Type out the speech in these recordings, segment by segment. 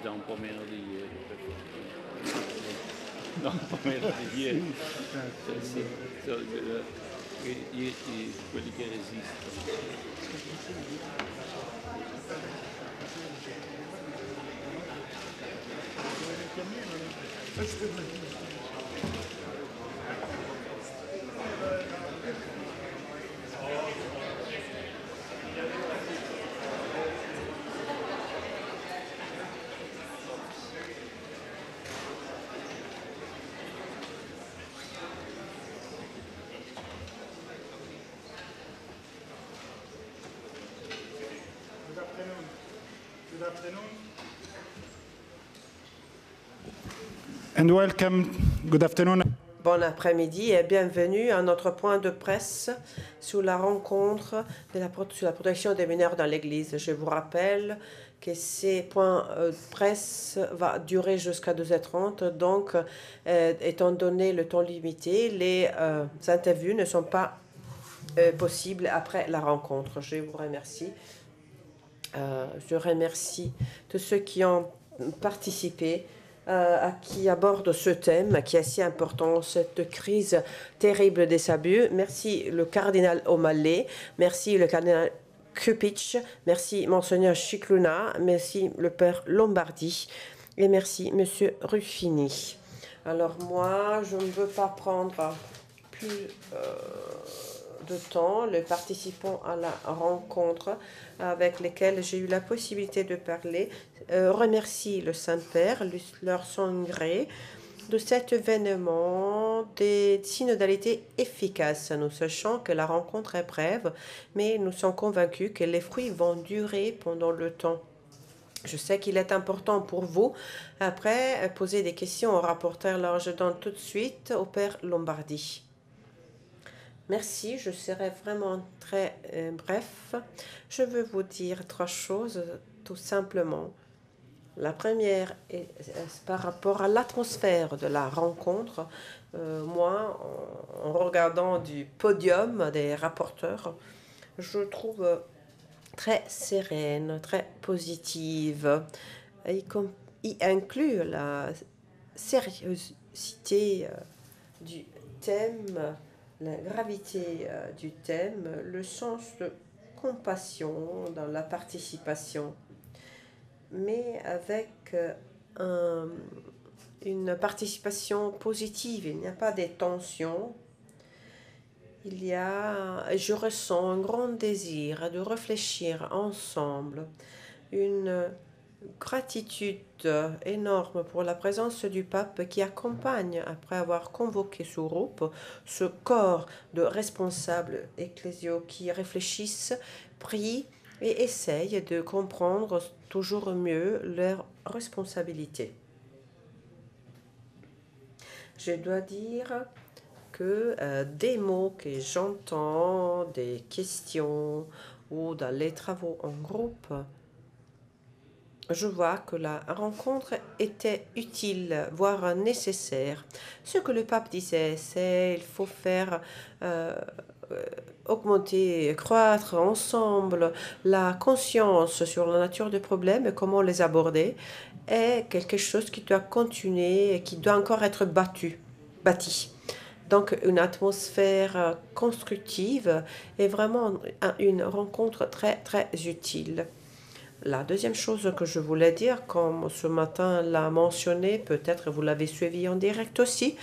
C'était un po' meno di ieri. No, un po' meno di ieri. Cioè, sì, so, eh, i- i- i- quelli che resistono. And welcome. Good afternoon. Bon après-midi et bienvenue à notre point de presse sur la rencontre sur la protection des mineurs dans l'Église. Je vous rappelle que ces points euh, de presse va durer jusqu'à 2h30. Donc, euh, étant donné le temps limité, les euh, interviews ne sont pas possibles après la rencontre. Je vous remercie. Je remercie tous ceux qui ont participé, euh, qui abordent ce thème qui est si important, cette crise terrible des abus. Merci le cardinal O'Malley, merci le cardinal Kupich, merci Monseigneur Chicluna, merci le père Lombardi et merci Monsieur Ruffini. Alors moi, je ne veux pas prendre plus euh, de temps les participants à la rencontre avec lesquels j'ai eu la possibilité de parler euh, remercie le Saint-Père, leur son gré, de cet événement des synodalités efficaces. Nous sachons que la rencontre est brève, mais nous sommes convaincus que les fruits vont durer pendant le temps. Je sais qu'il est important pour vous, après, poser des questions au rapporteur. Alors, je donne tout de suite au Père Lombardi. Merci, je serai vraiment très euh, bref. Je veux vous dire trois choses, tout simplement. La première est par rapport à l'atmosphère de la rencontre. Euh, moi, en, regardant du podium des rapporteurs, je trouve très sereine, très positive, y inclut la sérieuxité euh, du thème, la gravité euh, du thème, le sens de compassion dans la participation, mais avec euh, un- une participation positive. Il n'y a pas de tensions. Il y a, je ressens un grand désir de réfléchir ensemble, une gratitude énorme pour la présence du pape qui accompagne, après avoir convoqué ce groupe, ce corps de responsables ecclésiaux qui réfléchissent, prient et essayent de comprendre toujours mieux leurs responsabilités. Je dois dire que euh, des mots que j'entends, des questions ou dans les travaux en groupe, je vois que la rencontre était utile, voire nécessaire. Ce que le pape disait, c'est il faut faire euh, euh, augmenter, croître ensemble la conscience sur la nature des problèmes et comment les aborder est quelque chose qui doit continuer et qui doit encore être battu, bâti. Donc une atmosphère constructive est vraiment un- une rencontre très très utile. La deuxième chose que je voulais dire, comme ce matin l'a mentionné, peut-être vous l'avez suivi en direct aussi,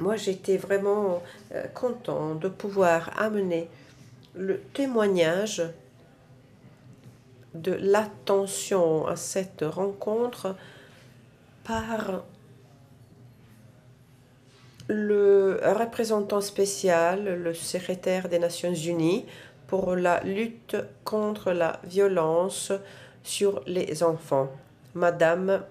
moi j'étais vraiment euh, content de pouvoir amener le témoignage de l'attention à cette rencontre par le représentant spécial, le secrétaire des Nations Unies pour la lutte contre la violence sur les enfants, Madame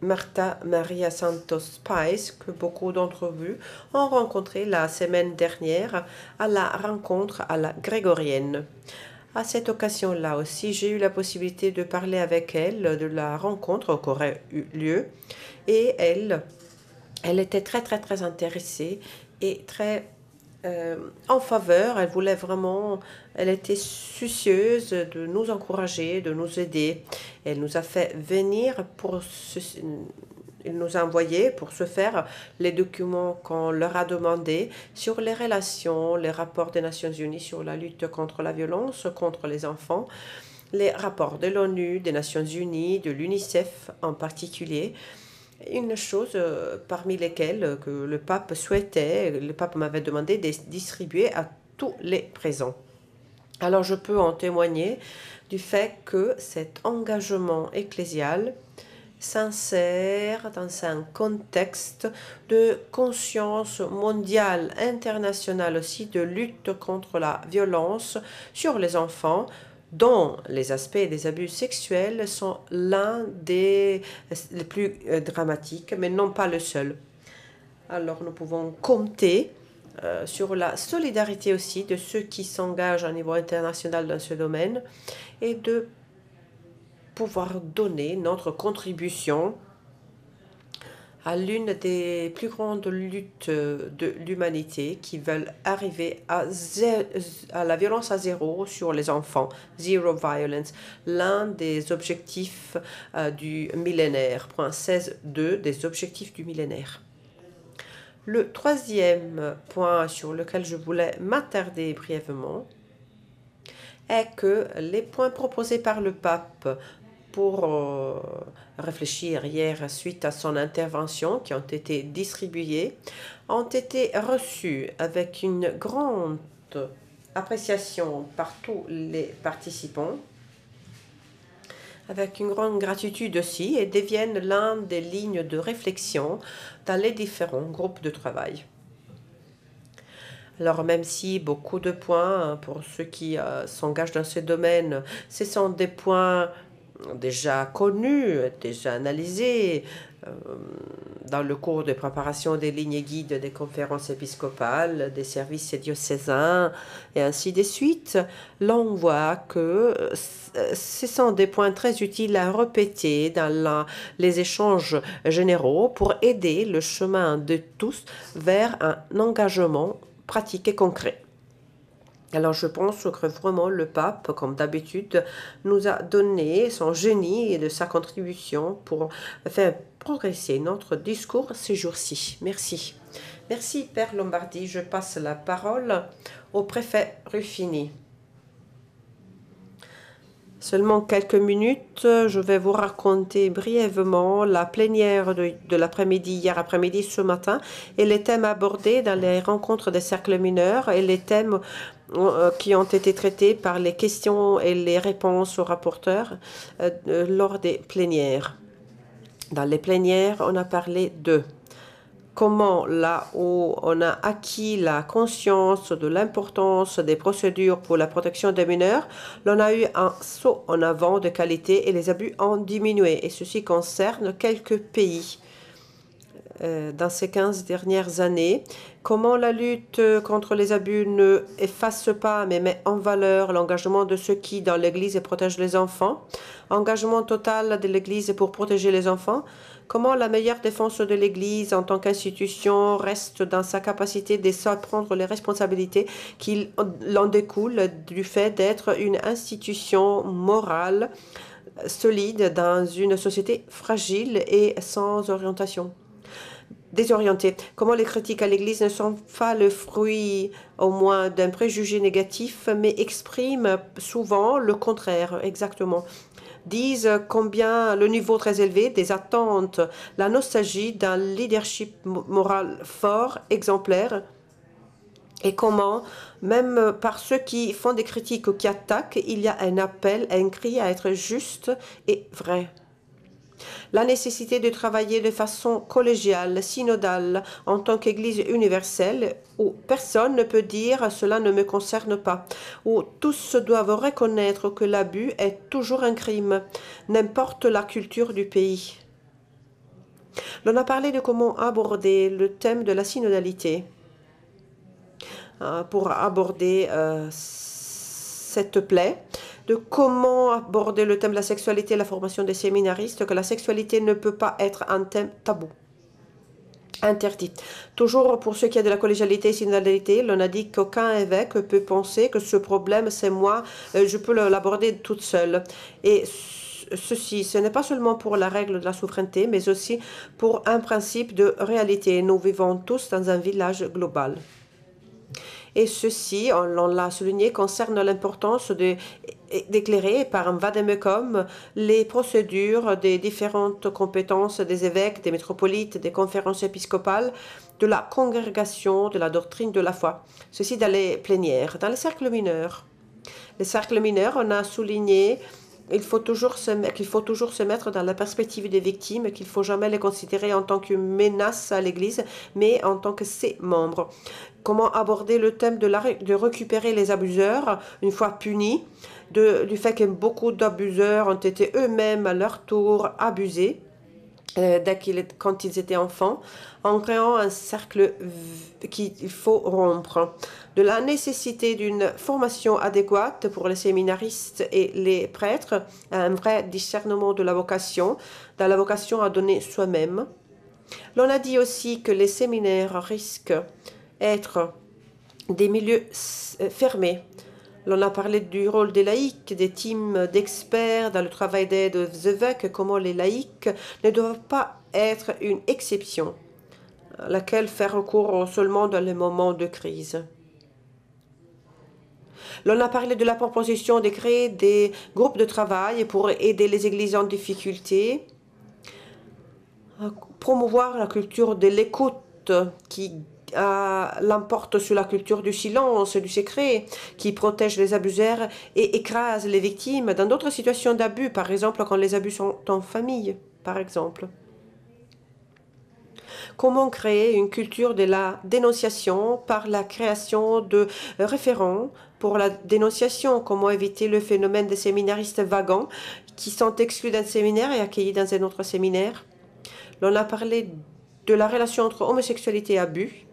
Marta Maria Santos Pais, que beaucoup d'entre vous ont rencontré la semaine dernière à la rencontre à la Grégorienne. À cette occasion-là aussi, j'ai eu la possibilité de parler avec elle de la rencontre qui aurait eu lieu et elle, elle était très très très intéressée et très euh, en faveur. Elle voulait vraiment, elle était soucieuse de nous encourager, de nous aider. Elle nous a fait venir pour il nous a envoyé pour se faire les documents qu'on leur a demandés sur les relations, les rapports des Nations Unies sur la lutte contre la violence contre les enfants, les rapports de l'ONU, des Nations Unies, de l'UNICEF en particulier. Une chose euh, parmi lesquelles que le pape souhaitait, le pape m'avait demandé de distribuer à tous les présents. Alors je peux en témoigner du fait que cet engagement ecclésial s'insère dans un contexte de conscience mondiale, internationale aussi, de lutte contre la violence sur les enfants, dont les aspects des abus sexuels sont l'un des les plus euh, dramatiques, mais non pas le seul. Alors nous pouvons compter euh, sur la solidarité aussi de ceux qui s'engagent au niveau international dans ce domaine et de pouvoir donner notre contribution à l'une des plus grandes luttes de l'humanité qui veulent arriver à, à, la violence à zéro sur les enfants, zero violence, l'un des objectifs euh, du millénaire, point 16.2 des objectifs du millénaire. Le troisième point sur lequel je voulais m'attarder brièvement est que les points proposés par le pape pour euh, réfléchir hier suite à son intervention qui ont été distribuées ont été reçus avec une grande appréciation par tous les participants, avec une grande gratitude aussi, et deviennent l'un des lignes de réflexion dans les différents groupes de travail. Alors même si beaucoup de points, hein, pour ceux qui euh, s'engagent dans ce domaine, ce sont des points déjà connus, déjà analysés euh, dans le cours de préparation des lignes guides des conférences épiscopales, des services diocésains et ainsi de suite, l'on voit que ce sont des points très utiles à répéter dans les échanges généraux pour aider le chemin de tous vers un engagement pratique et concret. Alors je pense que vraiment le pape, comme d'habitude, nous a donné son génie et de sa contribution pour faire progresser notre discours ces jours-ci. Merci. Merci Père Lombardi. Je passe la parole au préfet Ruffini. Seulement quelques minutes, je vais vous raconter brièvement la plénière de, de l'après-midi, hier après-midi, ce matin, et les thèmes abordés dans les rencontres des cercles mineurs et les thèmes qui ont été traités par les questions et les réponses aux rapporteurs euh, lors des plénières. Dans les plénières, on a parlé de comment là où on a acquis la conscience de l'importance des procédures pour la protection des mineurs, l'on a eu un saut en avant de qualité et les abus ont diminué. Et ceci concerne quelques pays. Euh, dans ces 15 dernières années, comment la lutte contre les abus ne efface pas mais met en valeur l'engagement de ceux qui, dans l'Église, protègent les enfants, engagement total de l'Église pour protéger les enfants, comment la meilleure défense de l'Église en tant qu'institution reste dans sa capacité de prendre les responsabilités qui en découlent du fait d'être une institution morale solide dans une société fragile et sans orientation? Désorienté. Comment les critiques à l'Église ne sont pas le fruit au moins d'un préjugé négatif, mais expriment souvent le contraire, exactement disent combien le niveau très élevé des attentes, la nostalgie d'un leadership moral fort, exemplaire, et comment, même par ceux qui font des critiques ou qui attaquent, il y a un appel, un cri à être juste et vrai la nécessité de travailler de façon collégiale, synodale, en tant qu'Église universelle, où personne ne peut dire cela ne me concerne pas, où tous doivent reconnaître que l'abus est toujours un crime, n'importe la culture du pays. L'on a parlé de comment aborder le thème de la synodalité euh, pour aborder euh, cette plaie de comment aborder le thème de la sexualité et la formation des séminaristes, que la sexualité ne peut pas être un thème tabou. interdit. Toujours pour ce qui est de la collégialité et synodalité, l'on a dit qu'aucun évêque peut penser que ce problème, c'est moi, euh, je peux l'aborder toute seule. Et ceci, ce n'est pas seulement pour la règle de la souveraineté, mais aussi pour un principe de réalité. Nous vivons tous dans un village global. Et ceci, on, l'a souligné, concerne l'importance d'éclairer par un les procédures des différentes compétences des évêques, des métropolites, des conférences épiscopales, de la congrégation, de la doctrine de la foi. Ceci dans les plénières. Dans les cercles mineurs, les cercles mineurs, on a souligné faut qu'il faut toujours se mettre dans la perspective des victimes, qu'il faut jamais les considérer en tant que menace à l'Église, mais en tant que ses membres. Comment aborder le thème de récupérer les abuseurs une fois punis, du fait que beaucoup d'abuseurs ont été eux-mêmes à leur tour abusés euh, quand ils étaient enfants, en créant un cercle qu'il faut rompre. De la nécessité d'une formation adéquate pour les séminaristes et les prêtres, un vrai discernement de la vocation, dans la vocation à donner soi-même. L'on a dit aussi que les séminaires risquent être des milieux euh, fermés. L'on a parlé du rôle des laïcs, des teams d'experts dans le travail d'aide aux évêques, comment les laïcs ne doivent pas être une exception laquelle faire recours seulement dans les moments de crise. L'on a parlé de la proposition de créer des groupes de travail pour aider les églises en difficulté, promouvoir la culture de l'écoute qui l'emporte sur la culture du silence, du secret, qui protège les abuseurs et écrase les victimes dans d'autres situations d'abus, par exemple quand les abus sont en famille, par exemple. Comment créer une culture de la dénonciation par la création de référents pour la dénonciation? Comment éviter le phénomène des séminaristes vagants qui sont exclus d'un séminaire et accueillis dans un autre séminaire? L'on a parlé de la relation entre homosexualité et abus.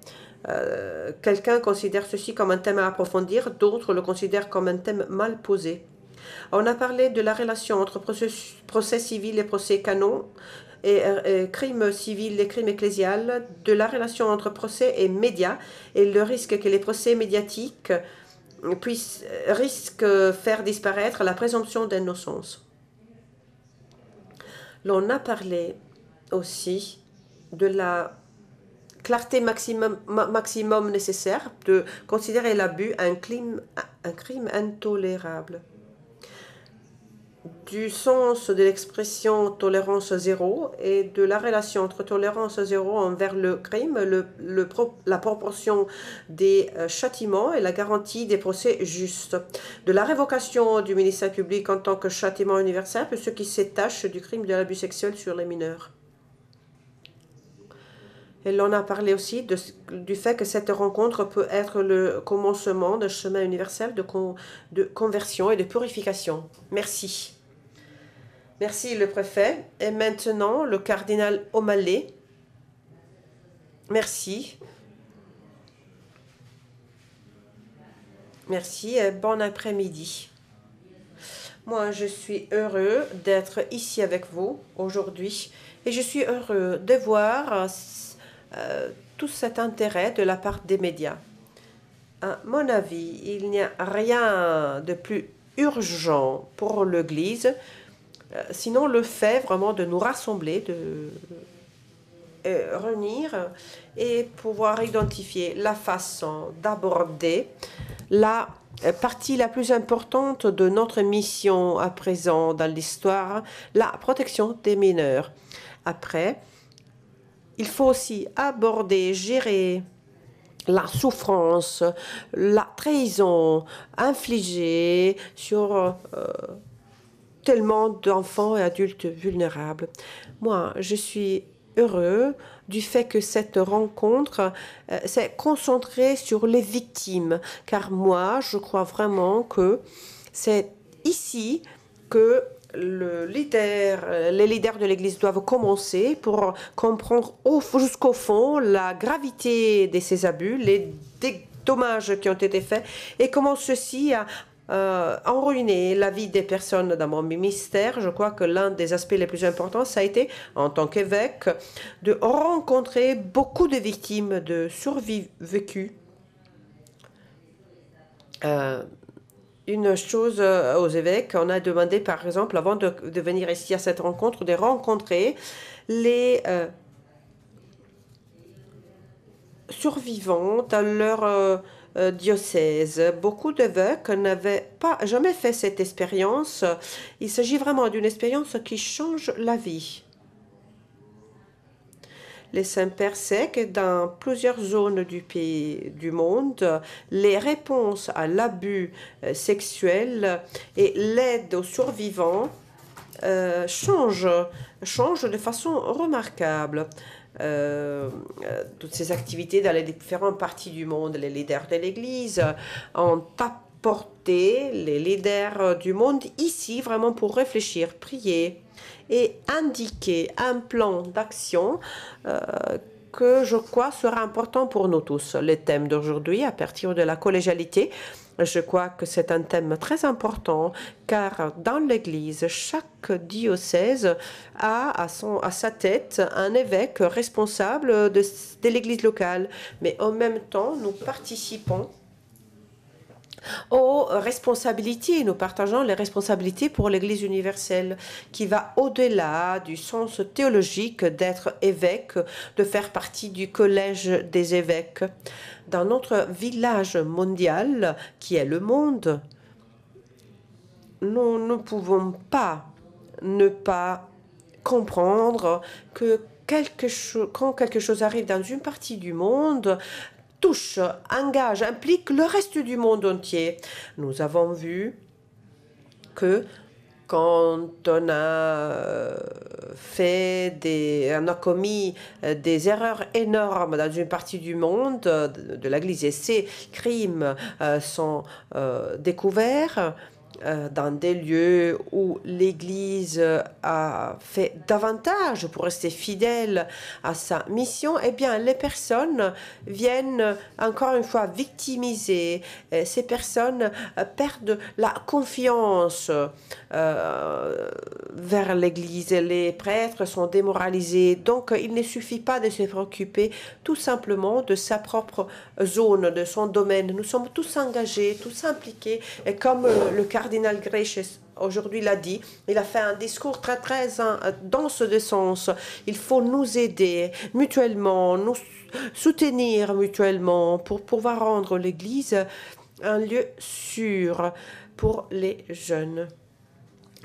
Euh, quelqu'un considère ceci comme un thème à approfondir, d'autres le considèrent comme un thème mal posé. On a parlé de la relation entre procès, civil et procès canon, et, euh, crimes civils et crimes ecclésiales, de la relation entre procès et médias, et le risque que les procès médiatiques puissent risquent faire disparaître la présomption d'innocence. L'on a parlé aussi de la clarté maximum, maximum nécessaire de considérer l'abus un crime, un crime intolérable. Du sens de l'expression tolérance zéro et de la relation entre tolérance zéro envers le crime, le, la proportion des euh, châtiments et la garantie des procès justes. De la révocation du ministère public en tant que châtiment universel pour ceux qui s'étachent du crime de l'abus sexuel sur les mineurs. Et l'on a parlé aussi du fait que cette rencontre peut être le commencement d'un chemin universel de, de conversion et de purification. Merci. Merci le préfet. Et maintenant, le cardinal O'Malley. Merci. Merci et bon après-midi. Moi, je suis heureux d'être ici avec vous aujourd'hui et je suis heureux de voir euh, tout cet intérêt de la part des médias. À mon avis, il n'y a rien de plus urgent pour l'Église, euh, sinon le fait vraiment de nous rassembler, de euh, réunir et pouvoir identifier la façon d'aborder la partie la plus importante de notre mission à présent dans l'histoire, la protection des mineurs. Après, il faut aussi aborder, gérer la souffrance, la trahison infligée sur euh, tellement d'enfants et adultes vulnérables. Moi, je suis heureux du fait que cette rencontre euh, s'est concentrée sur les victimes, car moi, je crois vraiment que c'est ici que leader, les leaders de l'Église doivent commencer pour comprendre jusqu'au fond la gravité de ces abus, les dommages qui ont été faits et comment ceci a, euh, enruiné la vie des personnes dans mon ministère. Je crois que l'un des aspects les plus importants, ça a été, en tant qu'évêque, de rencontrer beaucoup de victimes de survécus. Euh, une chose euh, aux évêques, on a demandé par exemple, avant de, venir ici à cette rencontre, de rencontrer les euh, survivants dans leur euh, diocèse. Beaucoup d'évêques n'avaient pas jamais fait cette expérience. Il s'agit vraiment d'une expérience qui change la vie les Saints-Pères que dans plusieurs zones du pays, du monde, les réponses à l'abus euh, sexuel et l'aide aux survivants euh, changent, changent de façon remarquable. Euh, toutes ces activités dans les différentes parties du monde, les leaders de l'Église ont apporté les leaders du monde ici vraiment pour réfléchir, prier et indiquer un plan d'action euh, que je crois sera important pour nous tous. Les thèmes d'aujourd'hui, à partir de la collégialité, je crois que c'est un thème très important car dans l'Église, chaque diocèse a à, son, à sa tête un évêque responsable de, de l'Église locale. Mais en même temps, nous participons aux responsabilités. Nous partageons les responsabilités pour l'Église universelle qui va au-delà du sens théologique d'être évêque, de faire partie du collège des évêques. Dans notre village mondial qui est le monde, nous ne pouvons pas ne pas comprendre que quand quelque chose arrive dans une partie du monde, touche, engage, implique le reste du monde entier. Nous avons vu que quand on a euh, fait des, on a commis euh, des erreurs énormes dans une partie du monde de, l'Église et ces crimes euh, sont découverts, euh, dans des lieux où l'Église a fait davantage pour rester fidèle à sa mission, eh bien, les personnes viennent encore une fois victimiser. Ces personnes euh, perdent la confiance euh, vers l'Église. Les prêtres sont démoralisés. Donc, il ne suffit pas de se préoccuper tout simplement de sa propre zone, de son domaine. Nous sommes tous engagés, tous impliqués. Et comme le cardinal cardinal Gréches aujourd'hui l'a dit, il a fait un discours très très dans ce sens. Il faut nous aider mutuellement, nous soutenir mutuellement pour pouvoir rendre l'Église un lieu sûr pour les jeunes.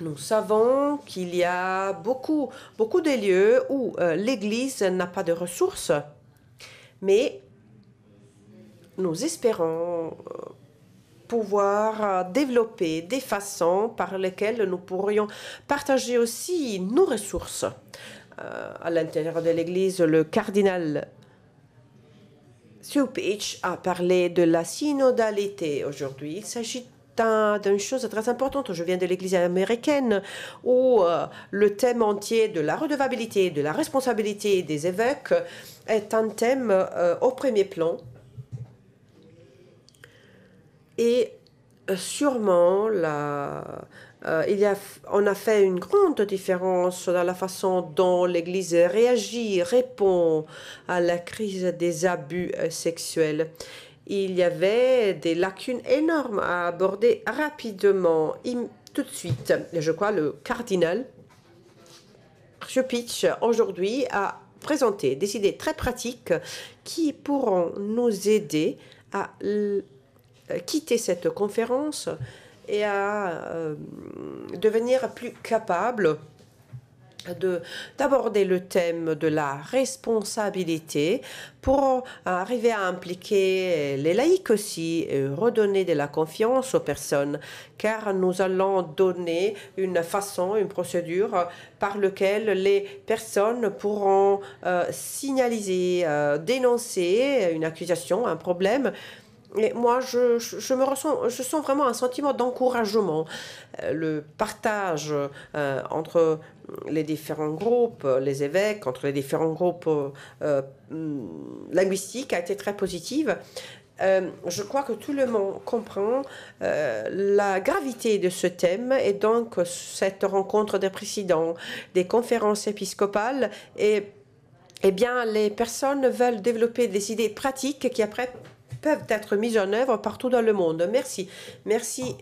Nous savons qu'il y a beaucoup, beaucoup de lieux où euh, l'Église n'a pas de ressources, mais nous espérons euh, pouvoir euh, développer des façons par lesquelles nous pourrions partager aussi nos ressources. Euh, à l'intérieur de l'Église, le cardinal Supich a parlé de la synodalité aujourd'hui. Il s'agit d'une chose très importante. Je viens de l'Église américaine où euh, le thème entier de la redevabilité, de la responsabilité des évêques est un thème au premier plan et euh, sûrement, euh, il y a, on a fait une grande différence dans la façon dont l'Église réagit, répond à la crise des abus euh, sexuels. Il y avait des lacunes énormes à aborder rapidement, tout de suite. Je crois le cardinal pitch aujourd'hui a présenté des idées très pratiques qui pourront nous aider à quitter cette conférence et à euh, devenir plus capable d'aborder le thème de la responsabilité pour arriver à impliquer les laïcs aussi et redonner de la confiance aux personnes car nous allons donner une façon, une procédure par laquelle les personnes pourront euh, signaliser, dénoncer une accusation, un problème et moi, je, me ressens, je sens vraiment un sentiment d'encouragement. Euh, le partage euh, entre les différents groupes, les évêques, entre les différents groupes euh, linguistiques a été très positif. euh, je crois que tout le monde comprend euh, la gravité de ce thème et donc cette rencontre des présidents, des conférences épiscopales et eh bien, les personnes veulent développer des idées pratiques qui après peuvent être mises en œuvre partout dans le monde. Merci. Merci,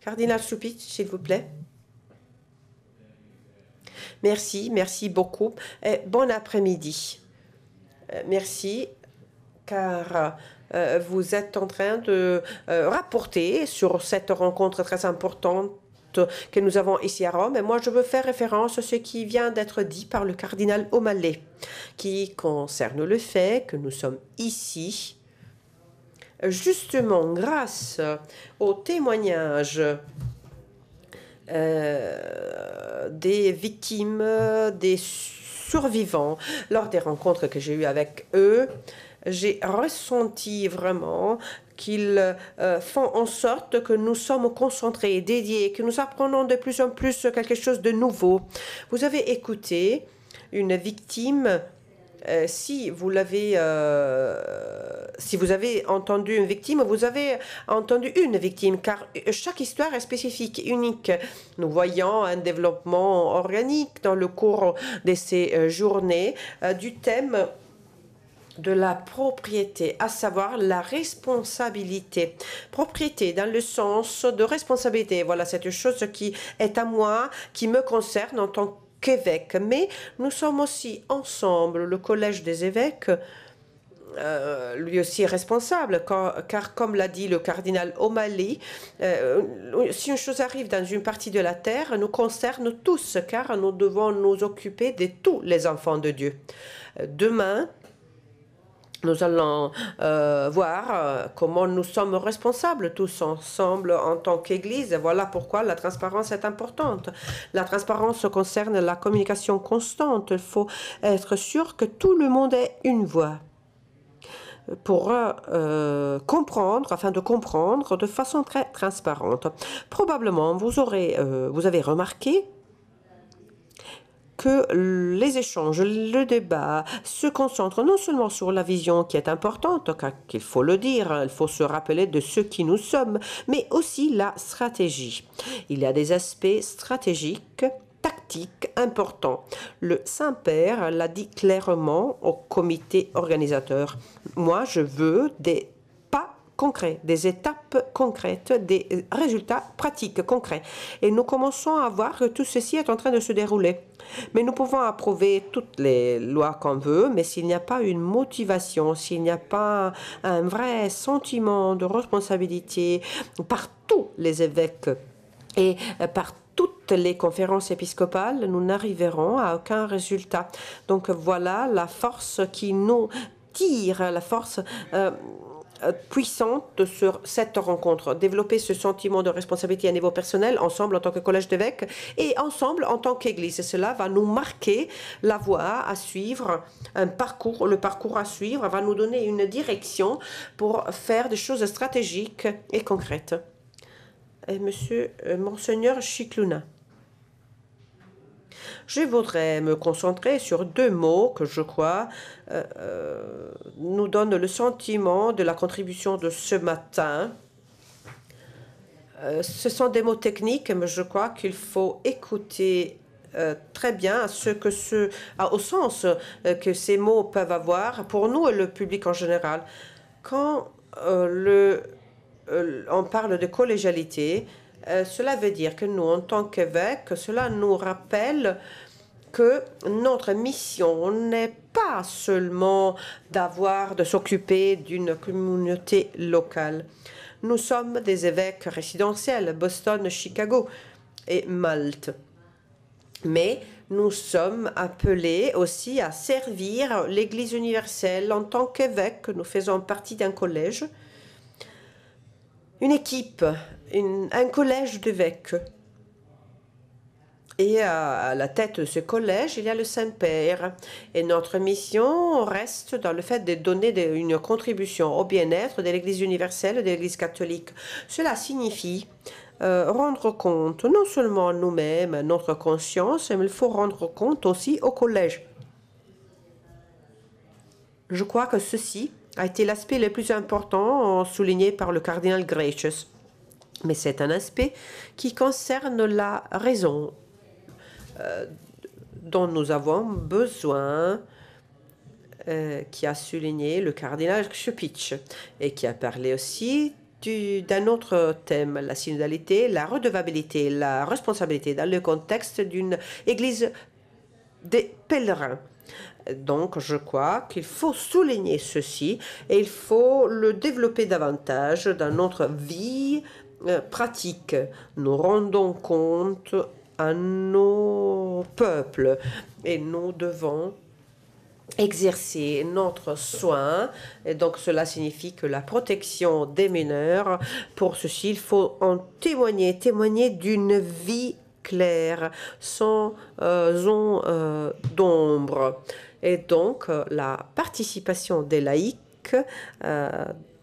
Cardinal Soupit, s'il vous plaît. Merci, merci beaucoup. Bon après-midi. Euh, merci, car euh, vous êtes en train de euh, rapporter sur cette rencontre très importante que nous avons ici à Rome. Et moi, je veux faire référence à ce qui vient d'être dit par le cardinal O'Malley, qui concerne le fait que nous sommes ici justement grâce au témoignage euh, des victimes, des survivants, lors des rencontres que j'ai eues avec eux, j'ai ressenti vraiment qu'ils euh, font en sorte que nous sommes concentrés, dédiés, que nous apprenons de plus en plus quelque chose de nouveau. Vous avez écouté une victime euh, si vous l'avez, si vous avez entendu une victime, vous avez entendu une victime, car chaque histoire est spécifique, unique. Nous voyons un développement organique dans le cours de ces journées du thème de la propriété, à savoir la responsabilité. Propriété dans le sens de responsabilité. Voilà, c'est chose qui est à moi, qui me concerne en tant qu'évêque. Mais nous sommes aussi ensemble, le Collège des évêques, euh, lui aussi responsable, car, comme l'a dit le cardinal O'Malley, euh, si une chose arrive dans une partie de la terre, nous concerne tous, car nous devons nous occuper de tous les enfants de Dieu. Demain, nous allons euh, voir euh, comment nous sommes responsables tous ensemble en tant qu'Église. Voilà pourquoi la transparence est importante. La transparence concerne la communication constante. Il faut être sûr que tout le monde ait une voix pour euh, comprendre, afin de comprendre de façon très transparente. Probablement, vous aurez, vous avez remarqué que les échanges, le débat se concentrent non seulement sur la vision qui est importante, car il faut le dire, il faut se rappeler de ce qui nous sommes, mais aussi la stratégie. Il y a des aspects stratégiques tactiques importants. Le Saint-Père l'a dit clairement au comité organisateur. Moi, je veux des concrets, des étapes concrètes, des résultats pratiques concrets. Et nous commençons à voir que tout ceci est en train de se dérouler. Mais nous pouvons approuver toutes les lois qu'on veut, mais s'il n'y a pas une motivation, s'il n'y a pas un vrai sentiment de responsabilité par tous les évêques et par toutes les conférences épiscopales, nous n'arriverons à aucun résultat. Donc voilà la force qui nous tire, la force euh, euh, puissante sur cette rencontre. Développer ce sentiment de responsabilité à niveau personnel, ensemble en tant que collège d'évêques et ensemble en tant qu'Église. cela va nous marquer la voie à suivre, un parcours, le parcours à suivre va nous donner une direction pour faire des choses stratégiques et concrètes. Monsieur, euh, Monseigneur Chicluna. Je voudrais me concentrer sur deux mots que je crois euh, euh, nous donnent le sentiment de la contribution de ce matin. Ce sont des mots techniques, mais je crois qu'il faut écouter très bien ce que ce, au sens que ces mots peuvent avoir pour nous et le public en général. Quand le, on parle de collégialité, euh, cela veut dire que nous, en tant qu'évêques, cela nous rappelle que notre mission n'est pas seulement d'avoir, de s'occuper d'une communauté locale. Nous sommes des évêques résidentiels, Boston, Chicago et Malte. Mais nous sommes appelés aussi à servir l'Église universelle en tant qu'évêques. Nous faisons partie d'un collège, une équipe un collège d'évêques. Et à, la tête de ce collège, il y a le Saint-Père. Et notre mission reste dans le fait de donner une contribution au bien-être de l'Église universelle, de l'Église catholique. Cela signifie euh, rendre compte non seulement nous-mêmes, notre conscience, mais il faut rendre compte aussi au collège. Je crois que ceci a été l'aspect le plus important souligné par le cardinal Gracious. Mais c'est un aspect qui concerne la raison euh, dont nous avons besoin, euh, qui a souligné le cardinal Chupich et qui a parlé aussi d'un autre thème, la synodalité, la redevabilité, la responsabilité dans le contexte d'une église des pèlerins. Donc, je crois qu'il faut souligner ceci et il faut le développer davantage dans notre vie euh, pratique. Nous rendons compte à nos peuples et nous devons exercer notre soin. Et donc cela signifie que la protection des mineurs, pour ceci, il faut en témoigner, témoigner d'une vie claire, sans euh, d'ombre. Et donc euh, la participation des laïcs euh,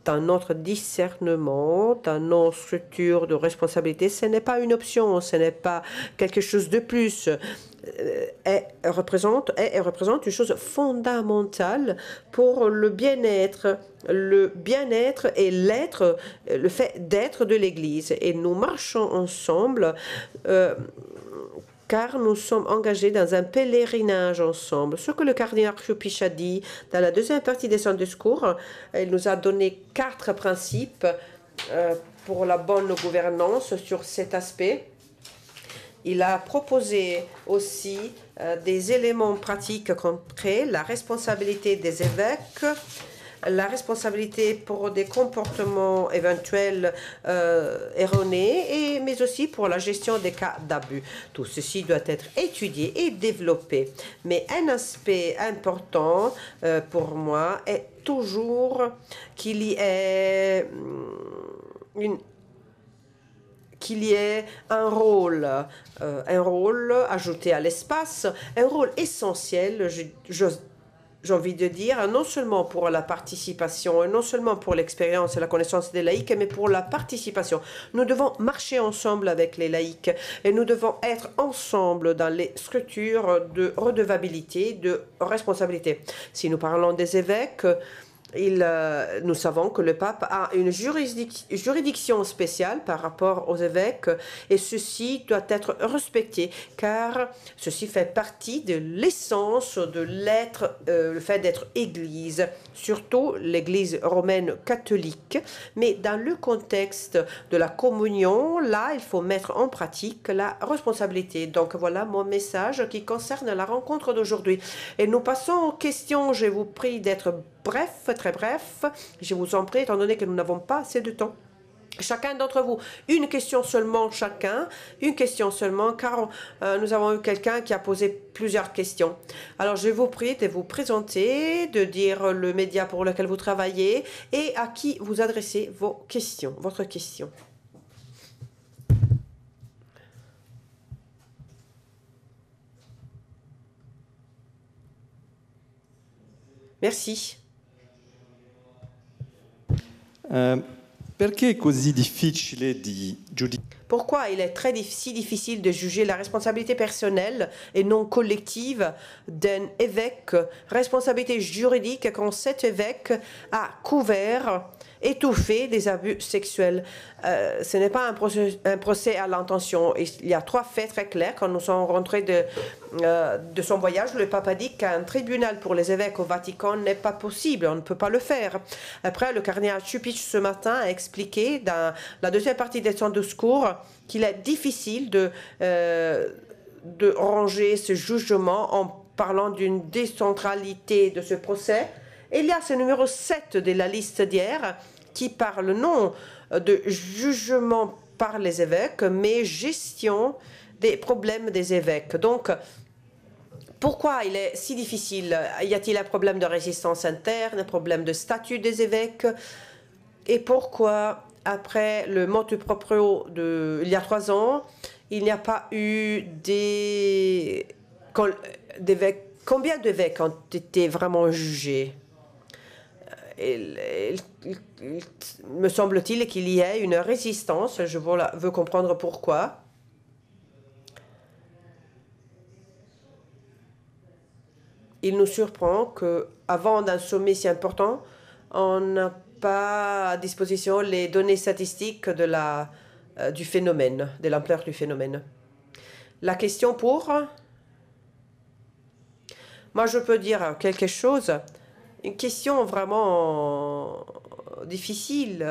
dans notre discernement, dans nos structures de responsabilité, ce n'est pas une option, ce n'est pas quelque chose de plus. Elle représente, elle représente une chose fondamentale pour le bien-être, le bien-être et l'être, le fait d'être de l'Église. Et nous marchons ensemble. Euh, car nous sommes engagés dans un pèlerinage ensemble. Ce que le cardinal Chupich a dit dans la deuxième partie de son discours, il nous a donné quatre principes euh, pour la bonne gouvernance sur cet aspect. Il a proposé aussi euh, des éléments pratiques concrets, la responsabilité des évêques, la responsabilité pour des comportements éventuels euh, erronés, et, mais aussi pour la gestion des cas d'abus. Tout ceci doit être étudié et développé. Mais un aspect important euh, pour moi est toujours qu'il y ait hum, une qu'il y ait un rôle, euh, un rôle ajouté à l'espace, un rôle essentiel, j'ai envie de dire, non seulement pour la participation, et non seulement pour l'expérience et la connaissance des laïcs, mais pour la participation. Nous devons marcher ensemble avec les laïcs et nous devons être ensemble dans les structures de redevabilité, de responsabilité. Si nous parlons des évêques, il, euh, nous savons que le pape a une juridiction spéciale par rapport aux évêques et ceci doit être respecté car ceci fait partie de l'essence de l'être, euh, le fait d'être Église, surtout l'Église romaine catholique. Mais dans le contexte de la communion, là, il faut mettre en pratique la responsabilité. Donc voilà mon message qui concerne la rencontre d'aujourd'hui. Et nous passons aux questions. Je vous prie d'être bref, très bref. Je vous en prie, étant donné que nous n'avons pas assez de temps. Chacun d'entre vous, une question seulement chacun, une question seulement, car euh, nous avons eu quelqu'un qui a posé plusieurs questions. Alors je vous prie de vous présenter, de dire le média pour lequel vous travaillez et à qui vous adressez vos questions, votre question. Merci. Eh, perché è così difficile di Pourquoi il est très si difficile de juger la responsabilité personnelle et non collective d'un évêque, responsabilité juridique quand cet évêque a couvert étouffer des abus sexuels. Euh, ce n'est pas un procès, à l'intention. Il y a trois faits très clairs. Quand nous sommes rentrés de, euh, de son voyage, le pape a dit qu'un tribunal pour les évêques au Vatican n'est pas possible. On ne peut pas le faire. Après, le cardinal Chupich ce matin a expliqué dans la deuxième partie de son discours qu'il est difficile de, euh, de ranger ce jugement en parlant d'une décentralité de ce procès. Il y a ce numéro 7 de la liste d'hier qui parle non de jugement par les évêques, mais gestion des problèmes des évêques. Donc, pourquoi il est si difficile? Y a-t-il un problème de résistance interne, un problème de statut des évêques? Et pourquoi, après le motu proprio de il y a trois ans, il n'y a pas eu des Combien d'évêques ont été vraiment jugés? Il, me semble-t-il qu'il y ait une résistance. Je veux comprendre pourquoi. Il nous surprend que, avant d'un sommet si important, on n'a pas à disposition les données statistiques de la, euh, du phénomène, de l'ampleur du phénomène. La question pour Moi, je peux dire quelque chose. Une question vraiment difficile.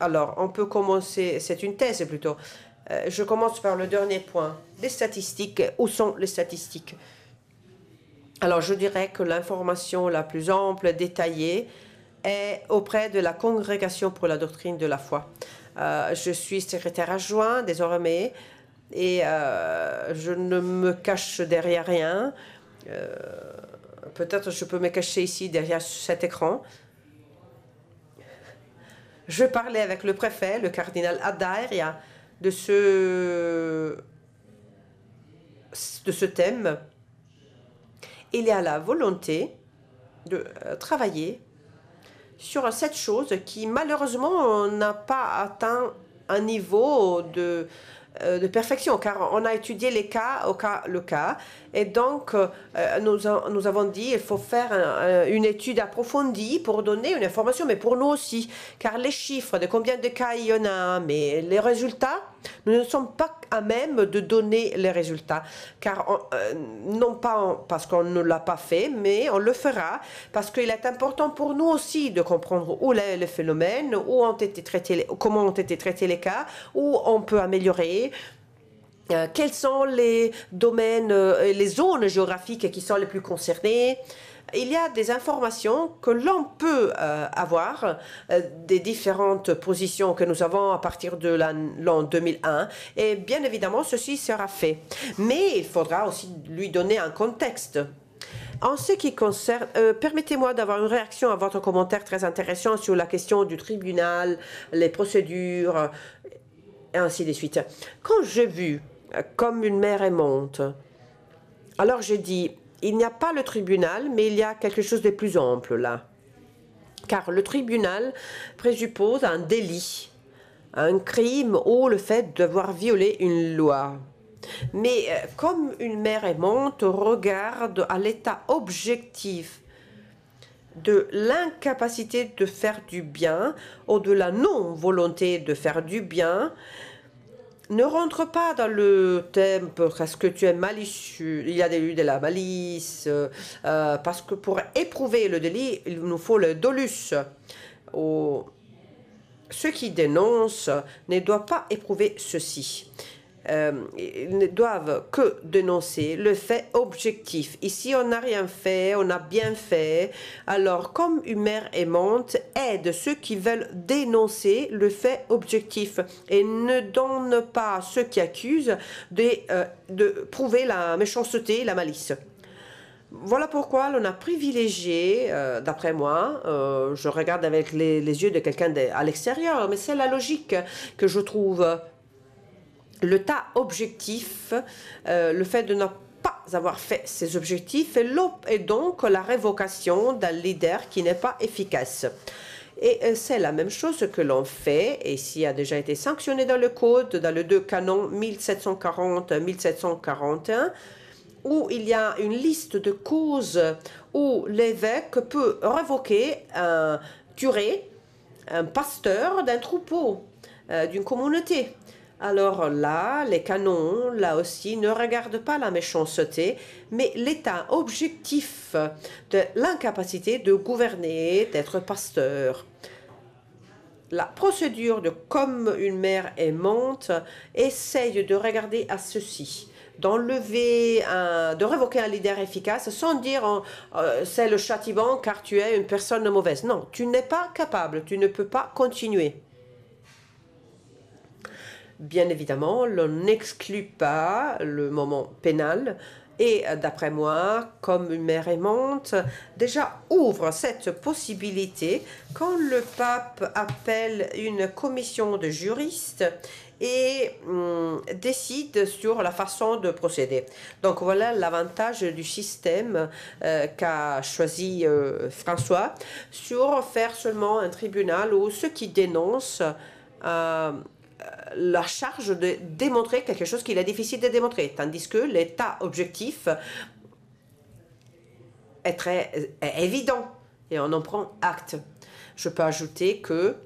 Alors, on peut commencer, c'est une thèse plutôt. Euh, je commence par le dernier point. Les statistiques, où sont les statistiques? Alors, je dirais que l'information la plus ample, détaillée, auprès de la Congrégation pour la doctrine de la foi. Euh, je suis secrétaire adjoint désormais et euh, je ne me cache derrière rien. Peut-être je peux me cacher ici derrière cet écran. Je parlais avec le préfet, le cardinal Adair, de ce, de ce thème. Il y a la volonté de euh, travailler sur cette chose qui malheureusement n'a pas atteint un niveau de euh, de perfection, car on a étudié les cas au cas le cas, et donc euh, nous, nous avons dit il faut faire une étude approfondie pour donner une information, mais pour nous aussi, car les chiffres de combien de cas il y en a, mais les résultats, nous ne sommes pas à même de donner les résultats, car euh, non pas parce qu'on ne l'a pas fait, mais on le fera parce qu'il est important pour nous aussi de comprendre où est le phénomène, où ont été traités, comment ont été traités les cas, où on peut améliorer. Euh, quels sont les domaines, euh, les zones géographiques qui sont les plus concernées il y a des informations que l'on peut euh, avoir euh, des différentes positions que nous avons à partir de l'an 2001 et bien évidemment ceci sera fait. Mais il faudra aussi lui donner un contexte. En ce qui concerne, euh, permettez-moi d'avoir une réaction à votre commentaire très intéressant sur la question du tribunal, les procédures, et ainsi de suite. Quand j'ai vu comme une mer monte, alors j'ai dit, il n'y a pas le tribunal, mais il y a quelque chose de plus ample là. Car le tribunal présuppose un délit, un crime ou le fait d'avoir violé une loi. Mais euh, comme une mère aimante regarde à l'état objectif de l'incapacité de faire du bien ou de la non-volonté de faire du bien, ne rentre pas dans le thème parce que tu es malicieux. Il y a eu de la malice, euh, parce que pour éprouver le délit, il nous faut le dolus. ceux qui dénoncent ne doivent pas éprouver ceci. Euh, ne doivent que dénoncer le fait objectif. Ici, on n'a rien fait, on a bien fait. Alors, comme une mère aimante aide ceux qui veulent dénoncer le fait objectif et ne donne pas ceux qui accusent de, euh, de prouver la méchanceté, la malice. Voilà pourquoi l'on a privilégié, euh, d'après moi, je regarde avec les, les yeux de quelqu'un à l'extérieur, mais c'est la logique que je trouve le tas objectif, euh, le fait de ne pas avoir fait ses objectifs et, donc la révocation d'un leader qui n'est pas efficace. Et euh, c'est la même chose que l'on fait, et s'il a déjà été sanctionné dans le code, dans le deux canon 1740-1741, où il y a une liste de causes où l'évêque peut révoquer un curé, un pasteur d'un troupeau, euh, d'une communauté. Alors là, les canons, là aussi, ne regardent pas la méchanceté, mais l'état objectif de l'incapacité de gouverner, d'être pasteur. La procédure de comme une mère aimante essaye de regarder à ceci d'enlever, de révoquer un leader efficace sans dire euh, c'est le châtiment car tu es une personne mauvaise. Non, tu n'es pas capable, tu ne peux pas continuer. Bien évidemment, l'on n'exclut pas le moment pénal. Et d'après moi, comme mère aimante, déjà ouvre cette possibilité quand le pape appelle une commission de juristes et hum, décide sur la façon de procéder. Donc voilà l'avantage du système euh, qu'a choisi euh, François sur faire seulement un tribunal où ceux qui dénoncent euh, la charge de démontrer quelque chose qu'il est difficile de démontrer, tandis que l'état objectif est très évident et on en prend acte. Je peux ajouter que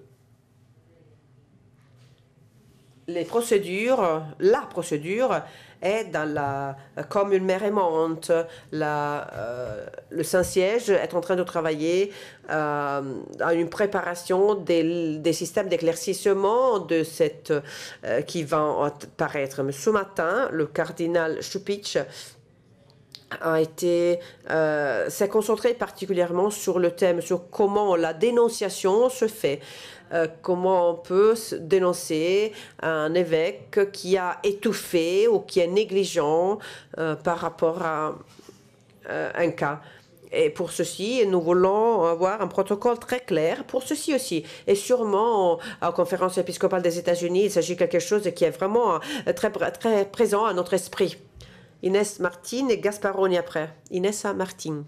les procédures, la procédure est dans la comme une mer aimante. La, euh, le Saint-Siège est en train de travailler euh, à une préparation des, des systèmes d'éclaircissement de cette euh, qui va apparaître. Ce matin, le cardinal Chupich a été euh, s'est concentré particulièrement sur le thème sur comment la dénonciation se fait euh, comment on peut dénoncer un évêque qui a étouffé ou qui est négligent euh, par rapport à euh, un cas. Et pour ceci, nous voulons avoir un protocole très clair pour ceci aussi. Et sûrement, à la conférence épiscopale des États-Unis, il s'agit de quelque chose qui est vraiment très, très présent à notre esprit. Inès Martin et Gasparoni après. Inès Martin.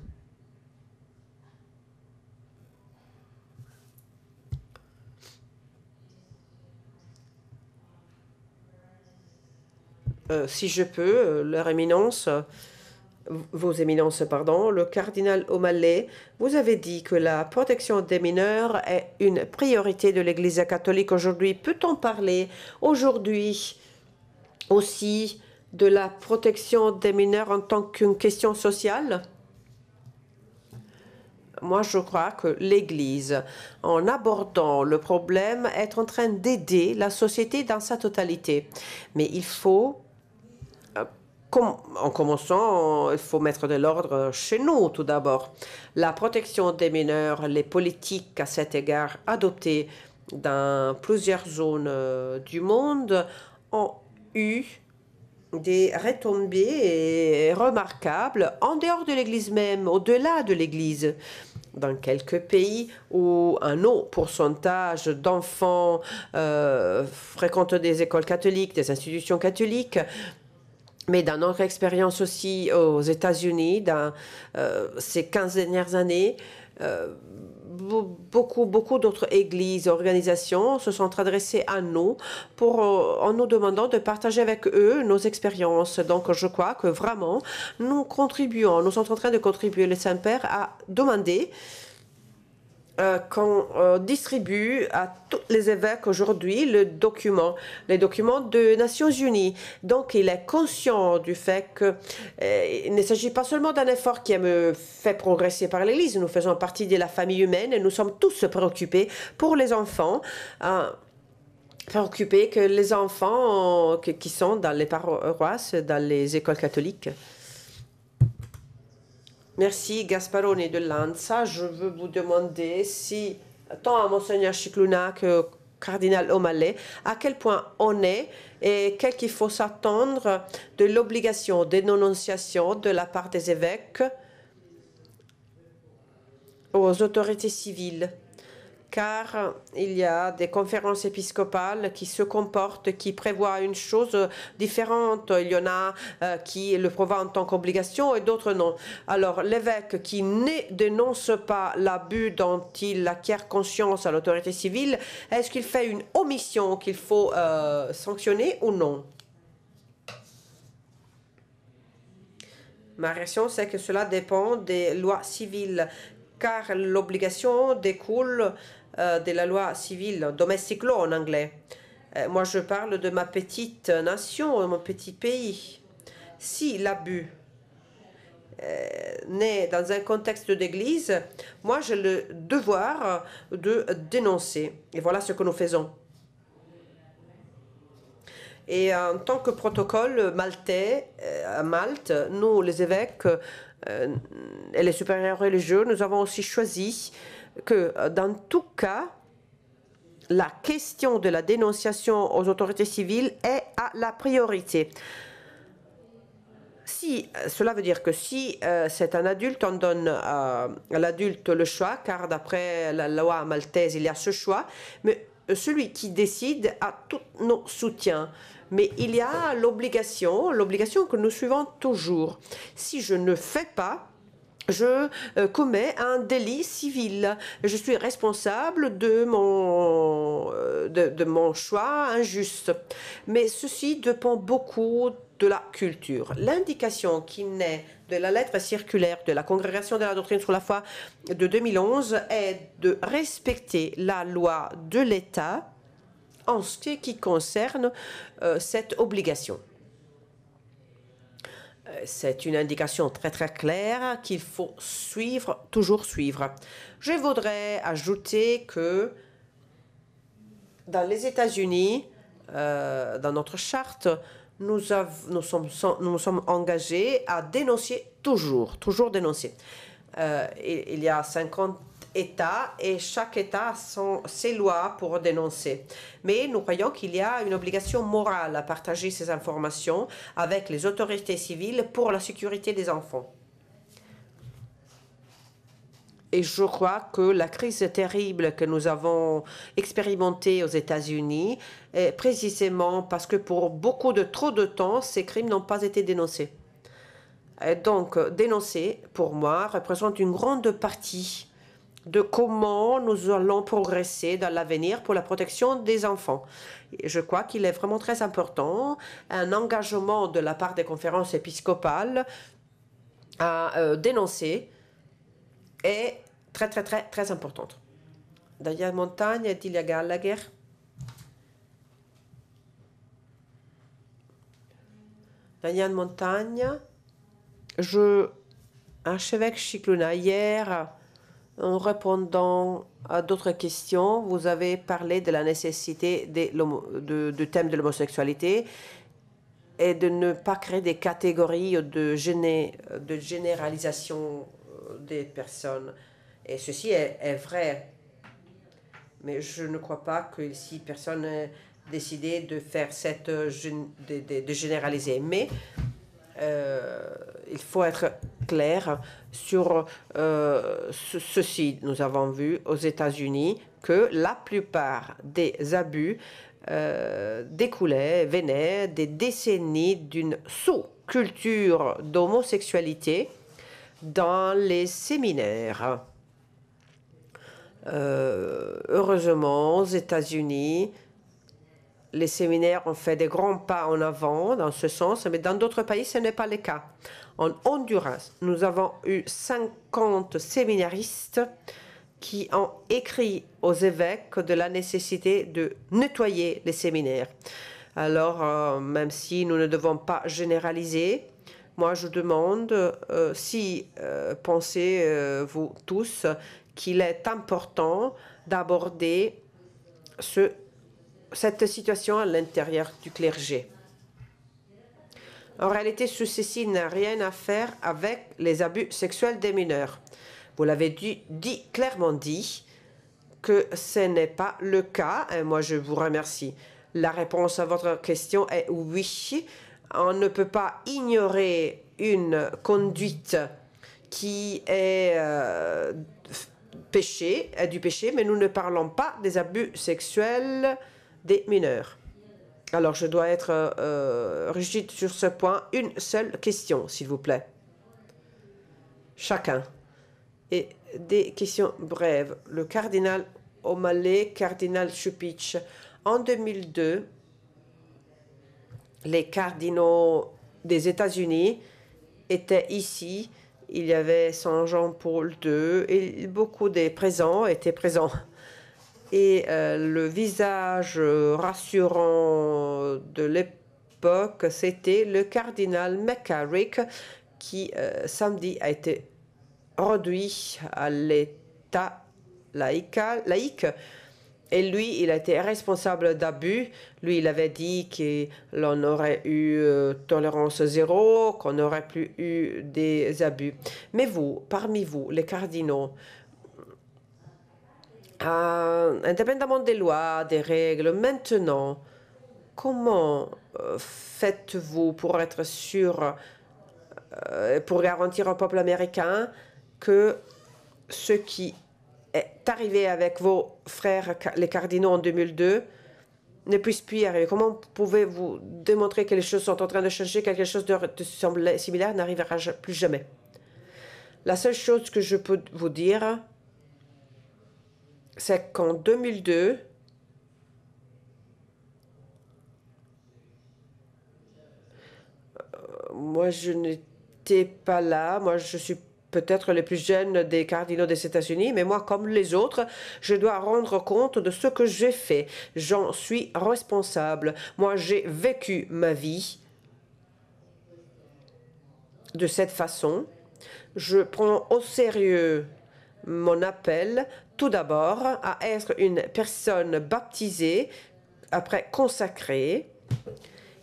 Si je peux, euh, leur éminence, vos éminences, pardon, le cardinal O'Malley, vous avez dit que la protection des mineurs est une priorité de l'Église catholique aujourd'hui. Peut-on parler aujourd'hui aussi de la protection des mineurs en tant qu'une question sociale? Moi, je crois que l'Église, en abordant le problème, est en train d'aider la société dans sa totalité. Mais il faut en commençant, il faut mettre de l'ordre chez nous tout d'abord. La protection des mineurs, les politiques à cet égard adoptées dans plusieurs zones euh, du monde ont eu des retombées remarquables en dehors de l'Église même, au-delà de l'Église. Dans quelques pays où un haut pourcentage d'enfants euh, fréquentent des écoles catholiques, des institutions catholiques, mais dans notre expérience aussi aux États-Unis, dans euh, ces 15 dernières années, euh, beaucoup, beaucoup d'autres églises, organisations se sont adressées à nous pour, euh, en nous demandant de partager avec eux nos expériences. Donc, je crois que vraiment, nous contribuons, nous sommes en train de contribuer, le Saint-Père, à demander euh, qu'on euh, distribue à tous les évêques aujourd'hui le document, les documents des Nations Unies. Donc, il est conscient du fait qu'il euh, ne s'agit pas seulement d'un effort qui me fait progresser par l'Église. Nous faisons partie de la famille humaine et nous sommes tous préoccupés pour les enfants. préoccupés que les enfants qui sont dans les paroisses, dans les écoles catholiques, Merci Gasparoni de Lanza. Je veux vous demander si, tant à Monseigneur Chicluna que cardinal O'Malley, à quel point on est et quel qu'il faut s'attendre de l'obligation d'énonciation de la part des évêques aux autorités civiles car il y a des conférences épiscopales qui se comportent, qui prévoient une chose différente. Il y en a euh, qui le prévoient en tant qu'obligation et d'autres non. Alors l'évêque qui ne dénonce pas l'abus dont il acquiert conscience à l'autorité civile, est-ce qu'il fait une omission qu'il faut euh, sanctionner ou non? Ma réaction, c'est que cela dépend des lois civiles, car l'obligation découle euh, de la loi civile, domestic law en anglais. Euh, moi, je parle de ma petite nation, mon petit pays. Si l'abus euh, naît dans un contexte d'église, moi, j'ai le devoir de dénoncer. Et voilà ce que nous faisons. Et en tant que protocole maltais, à Malte, nous, les évêques et les supérieurs religieux, nous avons aussi choisi que euh, dans tout cas, la question de la dénonciation aux autorités civiles est à la priorité. Si, euh, cela veut dire que si euh, c'est un adulte, on donne à l'adulte le choix, car d'après la loi maltaise, il y a ce choix, mais celui qui décide a tous nos soutiens. Mais il y a l'obligation, l'obligation que nous suivons toujours. Si je ne fais pas, je euh, commets un délit civil. Je suis responsable de mon, euh, de, choix injuste. Mais ceci dépend beaucoup de la culture. L'indication qui naît de la lettre circulaire de la Congrégation de la doctrine sur la foi de 2011 est de respecter la loi de l'État en ce qui concerne euh, cette obligation. Euh, c'est une indication très très claire qu'il faut suivre, toujours suivre. Je voudrais ajouter que dans les États-Unis, euh, dans notre charte, nous, nous, sommes, engagés à dénoncer toujours, toujours dénoncer. Euh, il, il, y a 50 États et chaque État a son, ses lois pour dénoncer. Mais nous croyons qu'il y a une obligation morale à partager ces informations avec les autorités civiles pour la sécurité des enfants. Et je crois que la crise terrible que nous avons expérimentée aux États-Unis est précisément parce que pour beaucoup de trop de temps, ces crimes n'ont pas été dénoncés. Donc, dénoncer, pour moi, représente une grande partie de comment nous allons progresser dans l'avenir pour la protection des enfants. Je crois qu'il est vraiment très important un engagement de la part des conférences épiscopales à euh, dénoncer est très, très, très, très importante. Daniel Montagne, Dilia Gallagher. Daniel Montagne, je, archevêque Chicluna, hier, en répondant à d'autres questions, vous avez parlé de la nécessité de, du thème de l'homosexualité et de ne pas créer des catégories de, de généralisation des personnes. Et ceci est, vrai. Mais je ne crois pas que si personne n'a décidé de faire cette de, de, généraliser. Mais euh, il faut être clair sur euh, ceci. Nous avons vu aux États-Unis que la plupart des abus euh, découlaient, venaient des décennies d'une sous-culture d'homosexualité dans les séminaires. Heureusement, aux États-Unis, les séminaires ont fait des grands pas en avant dans ce sens, mais dans d'autres pays, ce n'est pas le cas. En Honduras, nous avons eu 50 séminaristes qui ont écrit aux évêques de la nécessité de nettoyer les séminaires. Alors, euh, même si nous ne devons pas généraliser, moi je demande euh, si pensez-vous tous qu'il est important d'aborder cette situation à l'intérieur du clergé. En réalité, ceci n'a rien à faire avec les abus sexuels des mineurs. Vous l'avez dit, clairement dit que ce n'est pas le cas. Moi, je vous remercie. La réponse à votre question est oui. On ne peut pas ignorer une conduite qui est euh, péché, euh, du péché, mais nous ne parlons pas des abus sexuels des mineurs. Alors, je dois être euh, rigide sur ce point. Une seule question, s'il vous plaît. Chacun. Et des questions brèves. Le cardinal O'Malley, cardinal Chupich. En 2002, les cardinaux des États-Unis étaient ici il y avait Saint Jean-Paul II et beaucoup des présents étaient présents. Et euh, le visage rassurant de l'époque, c'était le cardinal McCarrick qui euh, samedi a été réduit à l'état laïque et lui, il été responsable d'abus. Lui, il avait dit que l'on aurait eu euh, tolérance zéro, qu'on n'aurait plus eu des abus. Mais vous, parmi vous, les cardinaux, euh, indépendamment des lois, des règles, maintenant, comment euh, faites-vous pour être sûr, pour garantir au peuple américain que ce qui est arrivé avec vos frères, les cardinaux, en 2002, ne puisse plus y arriver? Comment pouvez-vous démontrer que les choses sont en train de changer, quelque chose de, similaire n'arrivera plus jamais? La seule chose que je peux vous dire, c'est qu'en 2002, moi, je n'étais pas là. Moi, je suis peut-être le plus jeune des cardinaux des États-Unis, mais moi, comme les autres, je dois rendre compte de ce que j'ai fait. J'en suis responsable. Moi, j'ai vécu ma vie de cette façon. Je prends au sérieux mon appel, tout d'abord, à être une personne baptisée, après consacrée.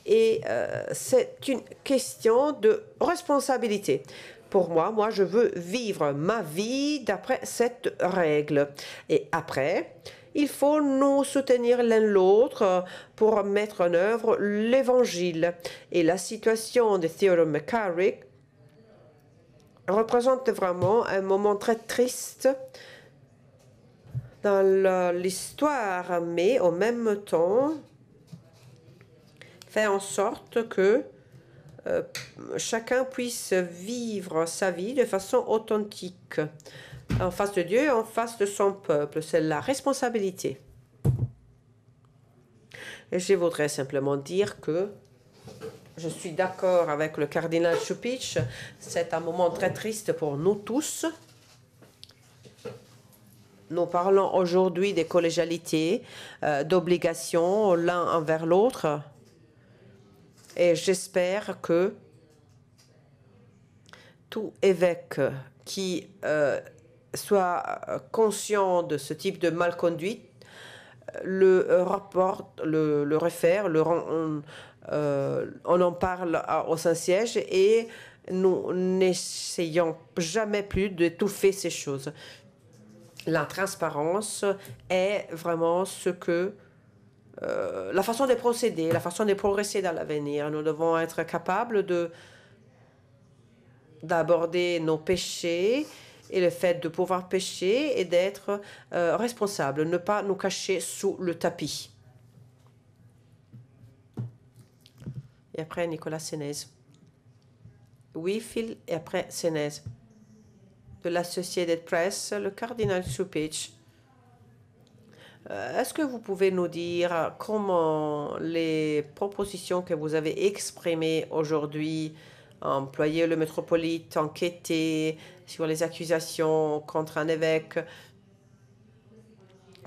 Et euh, c'est une question de responsabilité pour moi, moi, je veux vivre ma vie d'après cette règle. Et après, il faut nous soutenir l'un l'autre pour mettre en œuvre l'évangile. Et la situation de Theodore McCarrick représente vraiment un moment très triste dans l'histoire, mais en même temps fait en sorte que euh, chacun puisse vivre sa vie de façon authentique en face de Dieu en face de son peuple. C'est la responsabilité. Et je voudrais simplement dire que je suis d'accord avec le cardinal Chupich. C'est un moment très triste pour nous tous. Nous parlons aujourd'hui des collégialités, euh, d'obligations l'un envers l'autre. Et j'espère que tout évêque qui euh, soit conscient de ce type de malconduite le rapporte, le, le réfère, le, euh, on en parle au Saint-Siège et nous n'essayons jamais plus d'étouffer ces choses. La transparence est vraiment ce que euh, la façon de procéder, la façon de progresser dans l'avenir. Nous devons être capables de d'aborder nos péchés et le fait de pouvoir pécher et d'être euh, responsable, ne pas nous cacher sous le tapis. Et après, Nicolas Sénez. Oui, Phil, et après, Sénez. De l'Associated Press, le cardinal Supich. Euh, est-ce que vous pouvez nous dire comment les propositions que vous avez exprimées aujourd'hui, employer le métropolite, enquêter sur les accusations contre un évêque,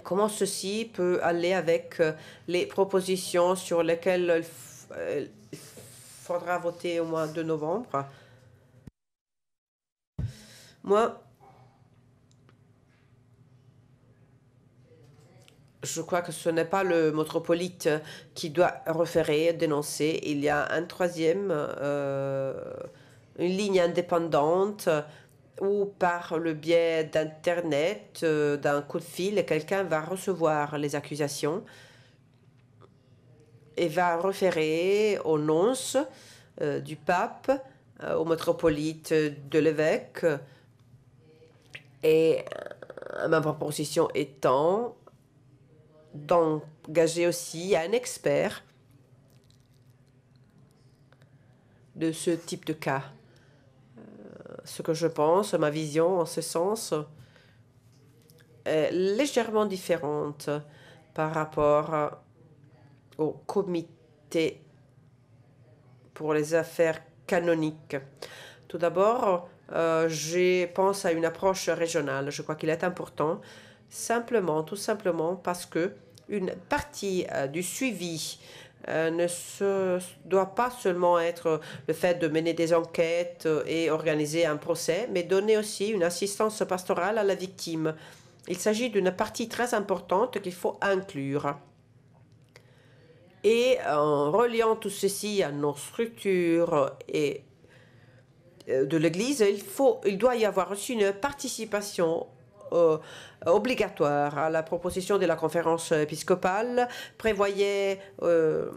comment ceci peut aller avec euh, les propositions sur lesquelles il faudra voter au mois de novembre Moi, je crois que ce n'est pas le métropolite qui doit référer, dénoncer. Il y a un troisième, euh, une ligne indépendante où par le biais d'Internet, euh, d'un coup de fil, quelqu'un va recevoir les accusations et va référer au nonce euh, du pape, au métropolite de l'évêque. Et ma proposition étant d'engager aussi un expert de ce type de cas. Euh, ce que je pense, ma vision en ce sens, est légèrement différente par rapport au comité pour les affaires canoniques. Tout d'abord, euh, je pense à une approche régionale. Je crois qu'il est important simplement, tout simplement parce que une partie euh, du suivi euh, ne doit pas seulement être le fait de mener des enquêtes et organiser un procès, mais donner aussi une assistance pastorale à la victime. Il s'agit d'une partie très importante qu'il faut inclure. Et en reliant tout ceci à nos structures et euh, de l'Église, il, il doit y avoir aussi une participation euh, obligatoire. À la proposition de la conférence épiscopale prévoyait euh,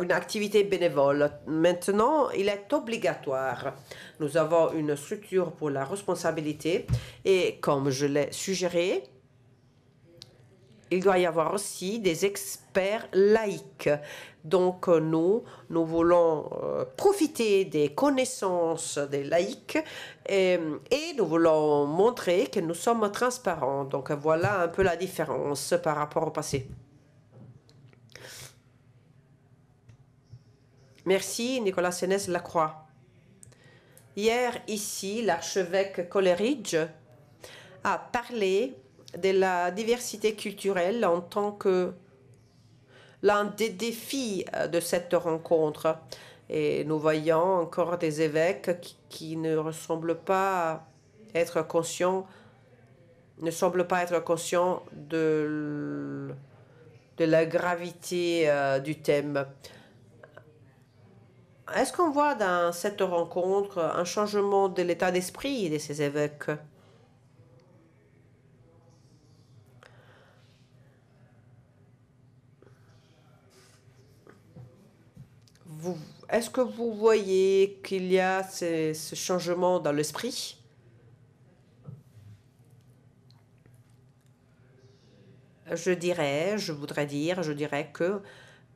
une activité bénévole. Maintenant, il est obligatoire. Nous avons une structure pour la responsabilité et comme je l'ai suggéré, il doit y avoir aussi des experts laïcs. Donc nous, nous voulons euh, profiter des connaissances des laïcs et, et, nous voulons montrer que nous sommes transparents. Donc voilà un peu la différence par rapport au passé. Merci Nicolas Sénès Lacroix. Hier, ici, l'archevêque Coleridge a parlé de la diversité culturelle en tant que l'un des défis de cette rencontre. Et nous voyons encore des évêques qui, ne ressemblent pas être conscients, ne semblent pas être conscients de, de la gravité euh, du thème. Est-ce qu'on voit dans cette rencontre un changement de l'état d'esprit de ces évêques? Est-ce que vous voyez qu'il y a ce, ce changement dans l'esprit? Je dirais, je voudrais dire, je dirais que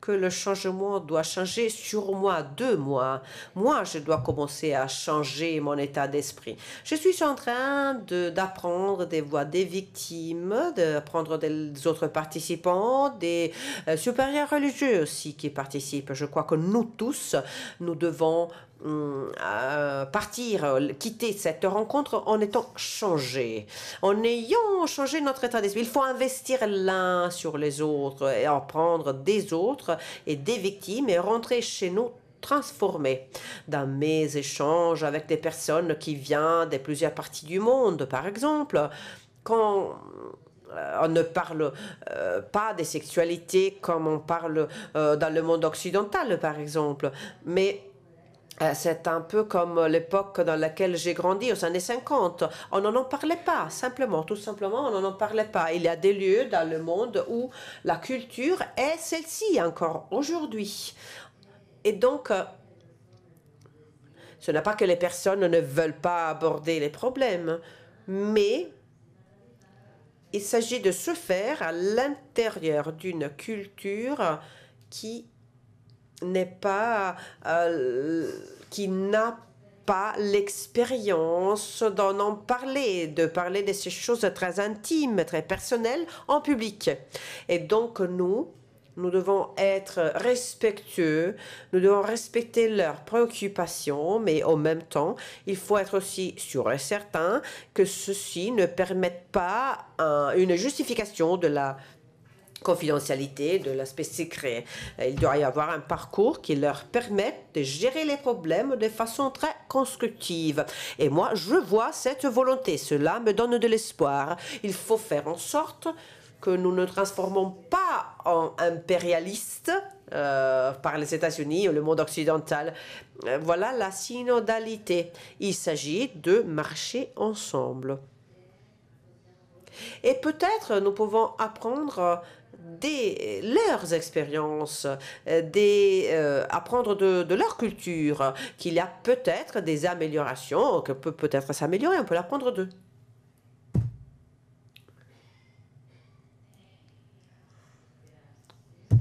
que le changement doit changer sur moi, de moi. Moi, je dois commencer à changer mon état d'esprit. Je suis en train d'apprendre des voix des victimes, d'apprendre des autres participants, des euh, supérieurs religieux aussi qui participent. Je crois que nous tous, nous devons euh, partir, quitter cette rencontre en étant changé, en ayant changé notre état d'esprit. Il faut investir l'un sur les autres et en prendre des autres et des victimes et rentrer chez nous transformés. Dans mes échanges avec des personnes qui viennent de plusieurs parties du monde, par exemple, quand euh, on ne parle euh, pas des sexualités comme on parle dans le monde occidental, par exemple, mais euh, c'est un peu comme l'époque dans laquelle j'ai grandi, aux années 50. On n'en parlait pas, simplement, tout simplement, on n'en parlait pas. Il y a des lieux dans le monde où la culture est celle-ci encore aujourd'hui. Et donc, euh, ce n'est pas que les personnes ne veulent pas aborder les problèmes, mais il s'agit de se faire à l'intérieur d'une culture qui n'est pas euh, qui n'a pas l'expérience d'en en parler, de parler de ces choses très intimes, très personnelles en public. Et donc nous, nous devons être respectueux, nous devons respecter leurs préoccupations, mais en même temps, il faut être aussi sûr et certain que ceci ne permette pas une justification de la confidentialité, de l'aspect secret. Il doit y avoir un parcours qui leur permette de gérer les problèmes de façon très constructive. Et moi, je vois cette volonté. Cela me donne de l'espoir. Il faut faire en sorte que nous ne transformons pas en impérialistes euh, par les États-Unis ou le monde occidental. Euh, voilà la synodalité. Il s'agit de marcher ensemble. Et peut-être nous pouvons apprendre des, leurs expériences, euh, des, euh, apprendre de, leur culture, qu'il y a peut-être des améliorations, que peut peut-être s'améliorer, on peut l'apprendre d'eux.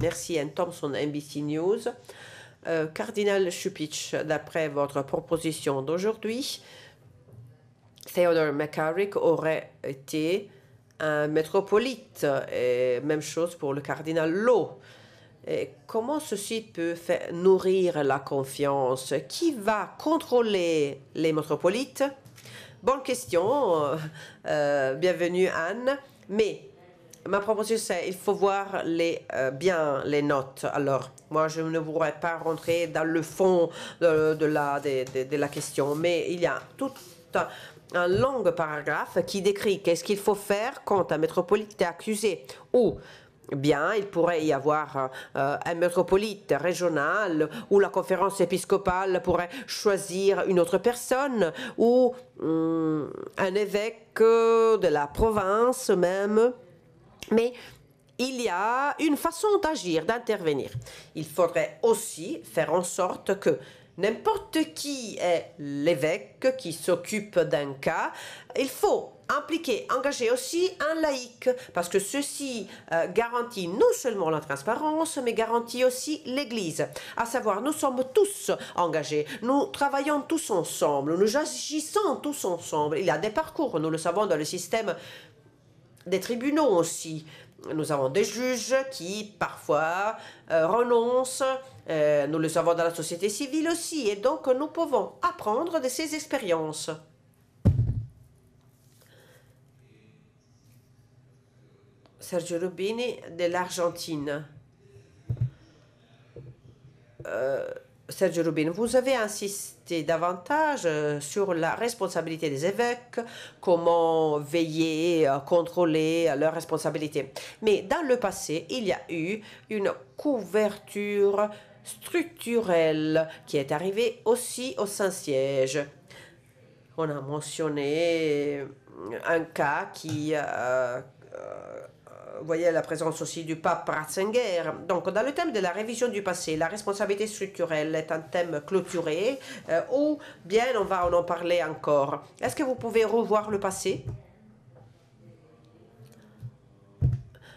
Merci Anne Thompson, NBC News. Euh, Cardinal Chupich, d'après votre proposition d'aujourd'hui, Theodore McCarrick aurait été un métropolite. Et même chose pour le cardinal. Et comment ceci peut faire nourrir la confiance? Qui va contrôler les métropolites? Bonne question. Euh, bienvenue Anne. Mais ma proposition, c'est il faut voir les, euh, bien les notes. Alors, moi, je ne voudrais pas rentrer dans le fond de, la, de, de, la question, mais il y a tout un long paragraphe qui décrit qu'est-ce qu'il faut faire quand un métropolite est accusé ou bien, il pourrait y avoir euh, un métropolite régional ou la conférence épiscopale pourrait choisir une autre personne ou hum, un évêque de la province même. Mais il y a une façon d'agir, d'intervenir. Il faudrait aussi faire en sorte que N'importe qui est l'évêque qui s'occupe d'un cas, il faut impliquer, engager aussi un laïc, parce que ceci euh, garantit non seulement la transparence, mais garantit aussi l'Église. À savoir, nous sommes tous engagés, nous travaillons tous ensemble, nous agissons tous ensemble. Il y a des parcours, nous le savons dans le système des tribunaux aussi. Nous avons des juges qui, parfois, renoncent. nous le savons dans la société civile aussi. Et donc, nous pouvons apprendre de ces expériences. Sergio Rubini de l'Argentine. Euh, Sergio Rubin, vous avez insisté davantage euh, sur la responsabilité des évêques, comment veiller à contrôler leurs responsabilités. Mais dans le passé, il y a eu une couverture structurelle qui est arrivée aussi au Saint-Siège. On a mentionné un cas qui euh, voyez la présence aussi du pape Ratzinger. Donc, dans le thème de la révision du passé, la responsabilité structurelle est un thème clôturé euh, ou bien on va en parler encore. Est-ce que vous pouvez revoir le passé?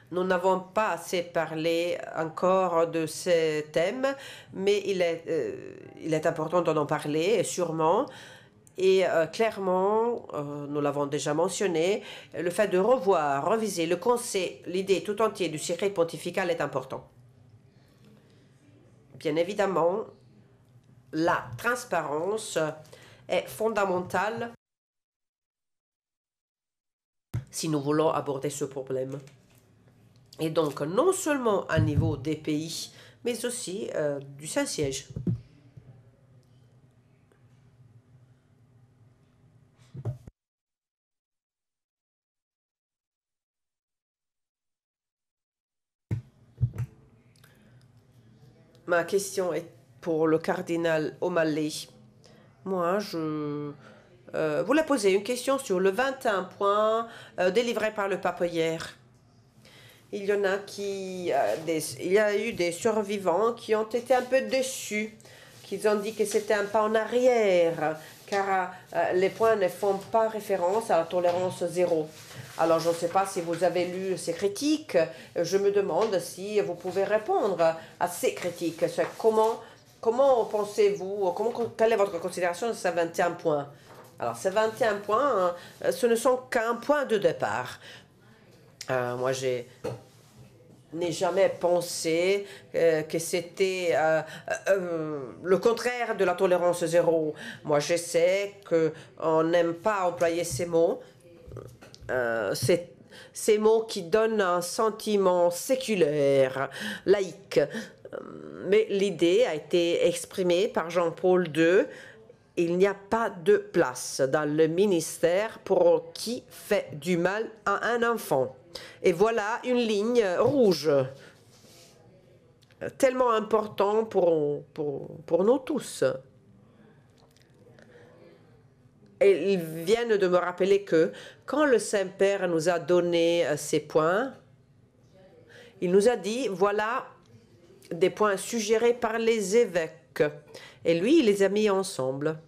Nous n'avons pas assez parlé encore de ce thème, mais euh, il est important d'en parler, sûrement. Et euh, clairement, euh, nous l'avons déjà mentionné, le fait de revoir, reviser le conseil, l'idée tout entière du secret pontifical est important. Bien évidemment, la transparence est fondamentale si nous voulons aborder ce problème. Et donc, non seulement à niveau des pays, mais aussi euh, du Saint-Siège. Ma question est pour le cardinal O'Malley. Moi, je euh, voulais poser une question sur le 21 points euh, délivré par le pape hier. Il y en a qui, euh, il y a eu des survivants qui ont été un peu déçus, qui ont dit que c'était un pas en arrière, car les points ne font pas référence à la tolérance zéro. Alors, je ne sais pas si vous avez lu ces critiques. Je me demande si vous pouvez répondre à ces critiques. Comment, comment pensez-vous, quelle est votre considération de ces 21 points? Alors, ces 21 points, hein, ce ne sont qu'un point de départ. Euh, moi, j'ai n'ai jamais pensé euh, que c'était euh, le contraire de la tolérance zéro. Moi, je sais qu'on n'aime pas employer ces mots, euh, ces mots qui donnent un sentiment séculaire, laïque. Mais l'idée a été exprimée par Jean-Paul II. Il n'y a pas de place dans le ministère pour qui fait du mal à un enfant. Et voilà une ligne rouge, tellement important pour, pour, pour nous tous. Et ils viennent de me rappeler que quand le Saint-Père nous a donné euh, ces points, il nous a dit, voilà des points suggérés par les évêques. Et lui, il les a mis ensemble.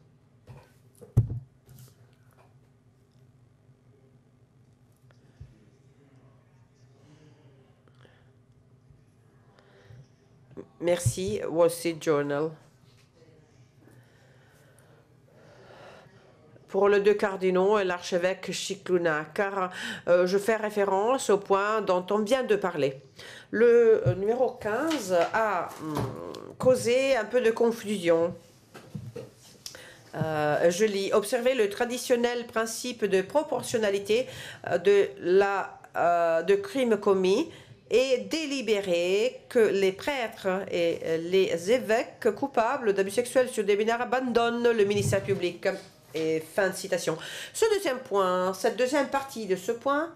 Merci, Wall Street Journal. Pour les deux cardinaux et l'archevêque Chicluna, car euh, je fais référence au point dont on vient de parler. Le euh, numéro 15 a hum, causé un peu de confusion. Euh, je lis, observer le traditionnel principe de proportionnalité de, la, de crime commis et délibérer que les prêtres et les évêques coupables d'abus sexuels sur des mineurs abandonnent le ministère public. Et fin de citation. Ce deuxième point, cette deuxième partie de ce point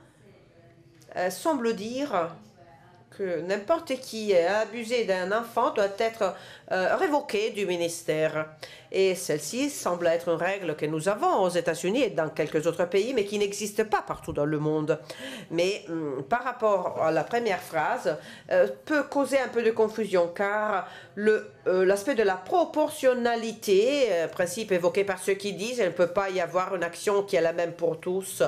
euh, semble dire que n'importe qui a abusé d'un enfant doit être euh, révoqué du ministère. Et celle-ci semble être une règle que nous avons aux États-Unis et dans quelques autres pays, mais qui n'existe pas partout dans le monde. Mais hum, par rapport à la première phrase, euh, peut causer un peu de confusion, car euh, l'aspect de la proportionnalité, principe évoqué par ceux qui disent qu'il ne peut pas y avoir une action qui est la même pour tous,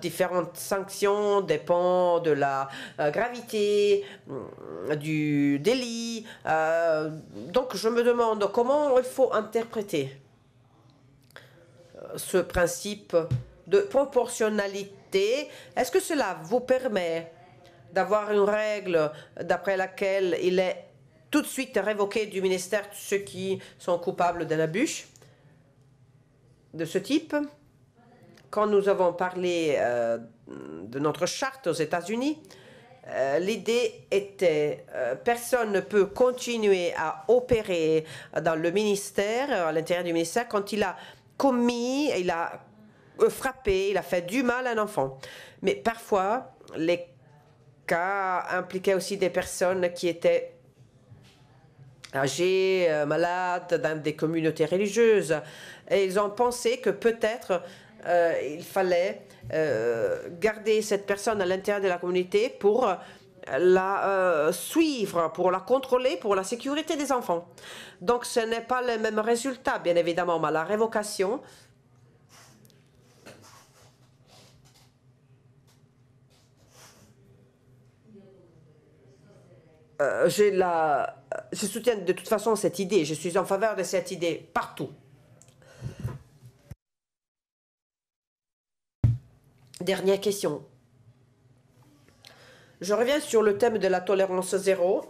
différentes sanctions dépendent de la gravité hum, du délit, donc je me demande comment il faut interpréter euh, ce principe de proportionnalité. Est-ce que cela vous permet d'avoir une règle d'après laquelle il est tout de suite révoqué du ministère ceux qui sont coupables d'un abus de ce type? Quand nous avons parlé euh, de notre charte aux États-Unis, euh, l'idée était euh, personne ne peut continuer à opérer dans le ministère, à l'intérieur du ministère, quand il a commis, il a frappé, il a fait du mal à un enfant. Mais parfois, les cas impliquaient aussi des personnes qui étaient âgées, euh, malades, dans des communautés religieuses. Et ils ont pensé que peut-être euh, il fallait euh, garder cette personne à l'intérieur de la communauté pour la suivre, pour la contrôler, pour la sécurité des enfants. Donc ce n'est pas le même résultat, bien évidemment, mais la révocation Euh, je soutiens de toute façon cette idée. Je suis en faveur de cette idée partout. Dernière question. Je reviens sur le thème de la tolérance zéro.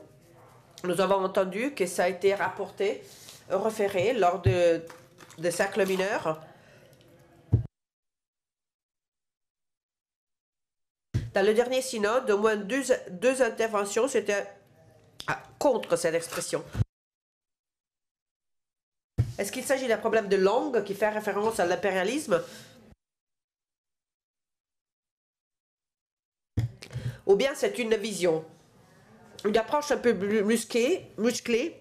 Nous avons entendu que ça a été rapporté, référé lors de, cercles mineurs. Dans le dernier synode, au moins deux, deux interventions, c'était ah, contre cette expression. Est-ce qu'il s'agit d'un problème de langue qui fait référence à l'impérialisme? Ou bien c'est une vision, une approche un peu musclée, musclée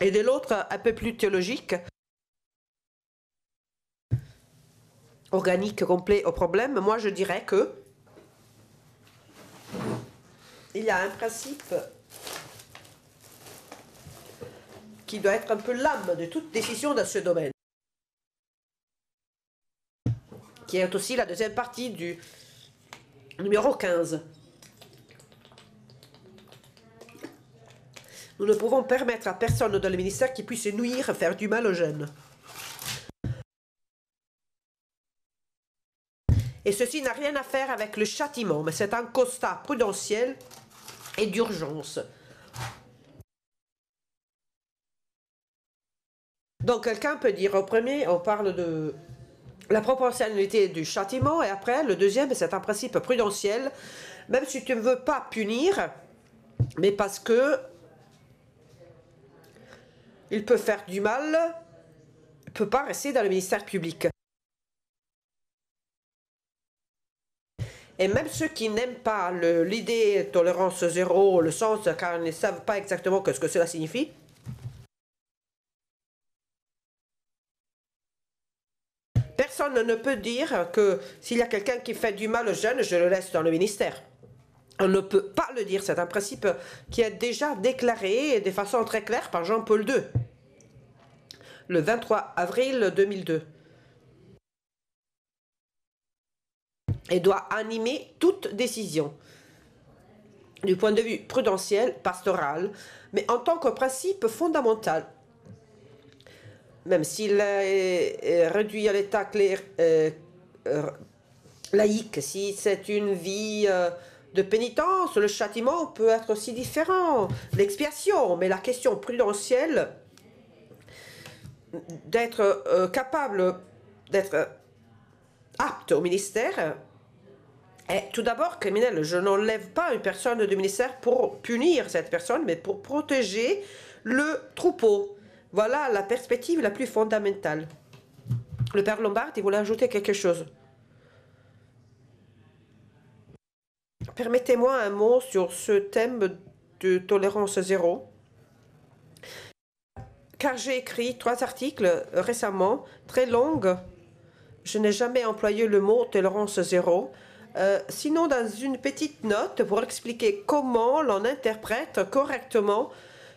et de l'autre un peu plus théologique, organique, complet au problème. Moi, je dirais que il y a un principe qui doit être un peu l'âme de toute décision dans ce domaine, qui est aussi la deuxième partie du numéro 15. Nous ne pouvons permettre à personne dans le ministère qui puisse nuire, faire du mal aux jeunes. Et ceci n'a rien à faire avec le châtiment, mais c'est un constat prudentiel et d'urgence. Donc quelqu'un peut dire au premier, on parle de la proportionnalité du châtiment, et après, le deuxième, c'est un principe prudentiel, même si tu ne veux pas punir, mais parce que il peut faire du mal, ne peut pas rester dans le ministère public. Et même ceux qui n'aiment pas l'idée tolérance zéro, le sens, car ils ne savent pas exactement ce que cela signifie, personne ne peut dire que s'il y a quelqu'un qui fait du mal aux jeunes, je le laisse dans le ministère. On ne peut pas le dire. C'est un principe qui est déjà déclaré de façon très claire par Jean-Paul II, le 23 avril 2002. Et doit animer toute décision du point de vue prudentiel, pastoral, mais en tant que principe fondamental même s'il est réduit à l'état euh, euh, laïque, si c'est une vie euh, de pénitence, le châtiment peut être aussi différent, l'expiation, mais la question prudentielle d'être capable d'être apte au ministère est tout d'abord criminel. Je n'enlève pas une personne du ministère pour punir cette personne, mais pour protéger le troupeau. Voilà la perspective la plus fondamentale. Le père Lombard, il voulait ajouter quelque chose. Permettez-moi un mot sur ce thème de tolérance zéro. Car j'ai écrit trois articles récemment, très longs. Je n'ai jamais employé le mot tolérance zéro. Euh, sinon, dans une petite note pour expliquer comment l'on interprète correctement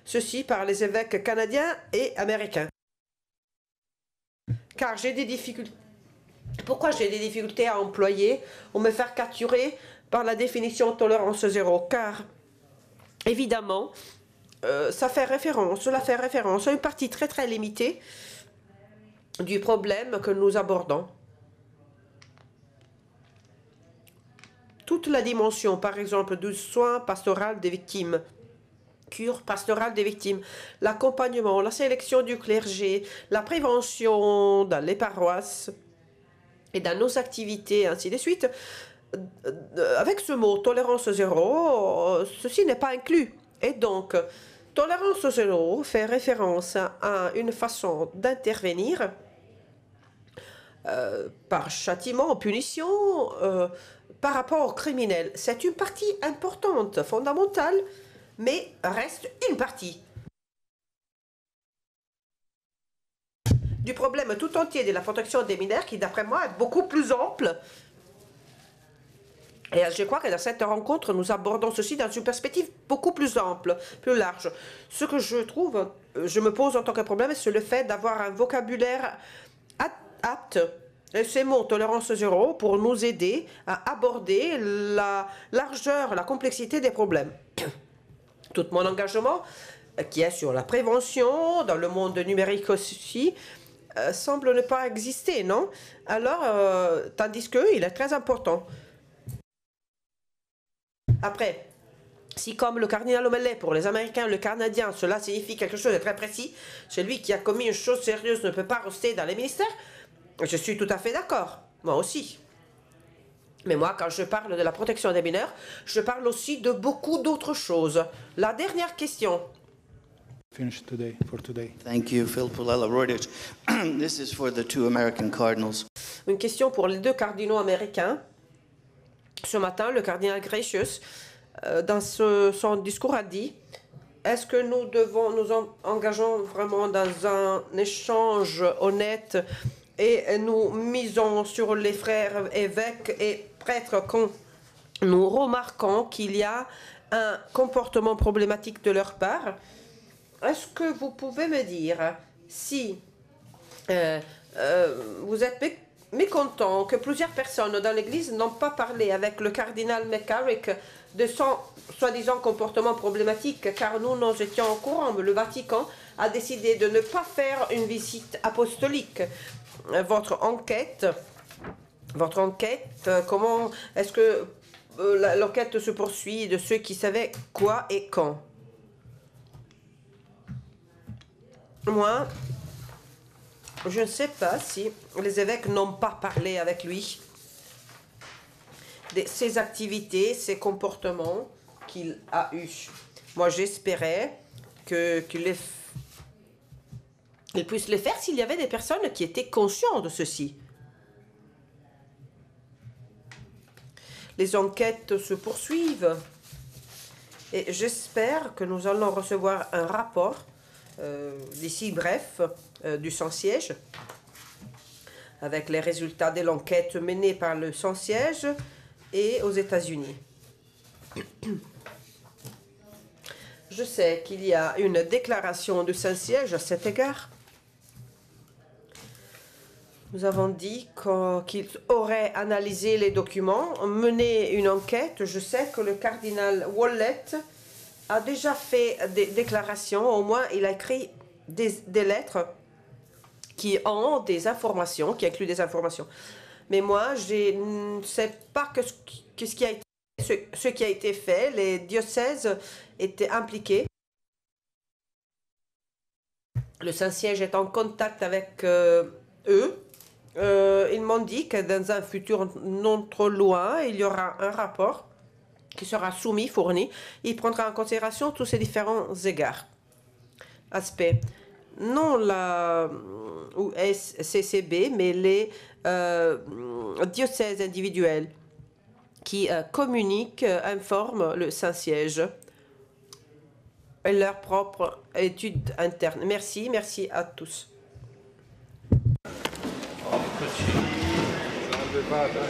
ceci par les évêques canadiens et américains. Car j'ai des difficultés. Pourquoi j'ai des difficultés à employer ou me faire capturer par la définition tolérance zéro Car, évidemment, euh, ça fait référence, cela fait référence à une partie très très limitée du problème que nous abordons. Toute la dimension, par exemple, du soin pastoral des victimes cure pastorale des victimes, l'accompagnement, la sélection du clergé, la prévention dans les paroisses et dans nos activités, ainsi de suite. Avec ce mot tolérance zéro, ceci n'est pas inclus. Et donc, tolérance zéro fait référence à une façon d'intervenir euh, par châtiment, punition, euh, par rapport aux criminels. C'est une partie importante, fondamentale, mais reste une partie. Du problème tout entier de la protection des mineurs qui, d'après moi, est beaucoup plus ample. Et je crois que dans cette rencontre, nous abordons ceci dans une perspective beaucoup plus ample, plus large. Ce que je trouve, je me pose en tant que problème, c'est le fait d'avoir un vocabulaire apte ces mots tolérance zéro pour nous aider à aborder la largeur, la complexité des problèmes. Tout mon engagement, euh, qui est sur la prévention, dans le monde numérique aussi, euh, semble ne pas exister, non? Alors, euh, tandis qu'il est très important. Après, si comme le cardinal Omelet, pour les Américains, le Canadien, cela signifie quelque chose de très précis, celui qui a commis une chose sérieuse ne peut pas rester dans les ministères, je suis tout à fait d'accord. Moi aussi. Mais moi, quand je parle de la protection des mineurs, je parle aussi de beaucoup d'autres choses. La dernière question. Finish today for today. Thank you, Phil Pulella Reuters. This is for the two American cardinals. Une question pour les deux cardinaux américains. Ce matin, le cardinal Gracious, euh, dans son discours, a dit est-ce que nous devons nous engageons vraiment dans un échange honnête et nous misons sur les frères évêques et prêtres quand nous remarquons qu'il y a un comportement problématique de leur part? Est-ce que vous pouvez me dire si euh, euh, vous êtes mécontent que plusieurs personnes dans l'Église n'ont pas parlé avec le cardinal McCarrick de son soi-disant comportement problématique, car nous, nous étions au courant, le Vatican a décidé de ne pas faire une visite apostolique. Votre enquête, votre enquête, euh, comment est-ce que euh, l'enquête se poursuit de ceux qui savaient quoi et quand? Moi, je ne sais pas si les évêques n'ont pas parlé avec lui de ses activités, ses comportements qu'il a eus. Moi, j'espérais qu'il puisse le faire s'il y avait des personnes qui étaient conscientes de ceci. Les enquêtes se poursuivent et j'espère que nous allons recevoir un rapport euh, d'ici bref du sans-siège avec les résultats de l'enquête menée par le sans-siège et aux États-Unis. Je sais qu'il y a une déclaration du Saint-Siège à cet égard. Nous avons dit qu'il aurait analysé les documents, mené une enquête. Je sais que le cardinal Wallet a déjà fait des déclarations, au moins il a écrit des, lettres qui ont des informations, qui incluent des informations. Mais moi, je ne sais pas que ce, qui a été, ce, qui a été fait. Les diocèses étaient impliqués. Le Saint-Siège est en contact avec euh, eux euh, ils m'ont dit que dans un futur non trop loin, il y aura un rapport qui sera soumis, fourni. Il prendra en considération tous ces différents égards, aspects. Non la ou SCCB, mais les euh, diocèses individuels qui euh, communiquent, informent le Saint-Siège et leur propre étude interne. Merci, merci à tous. Padre,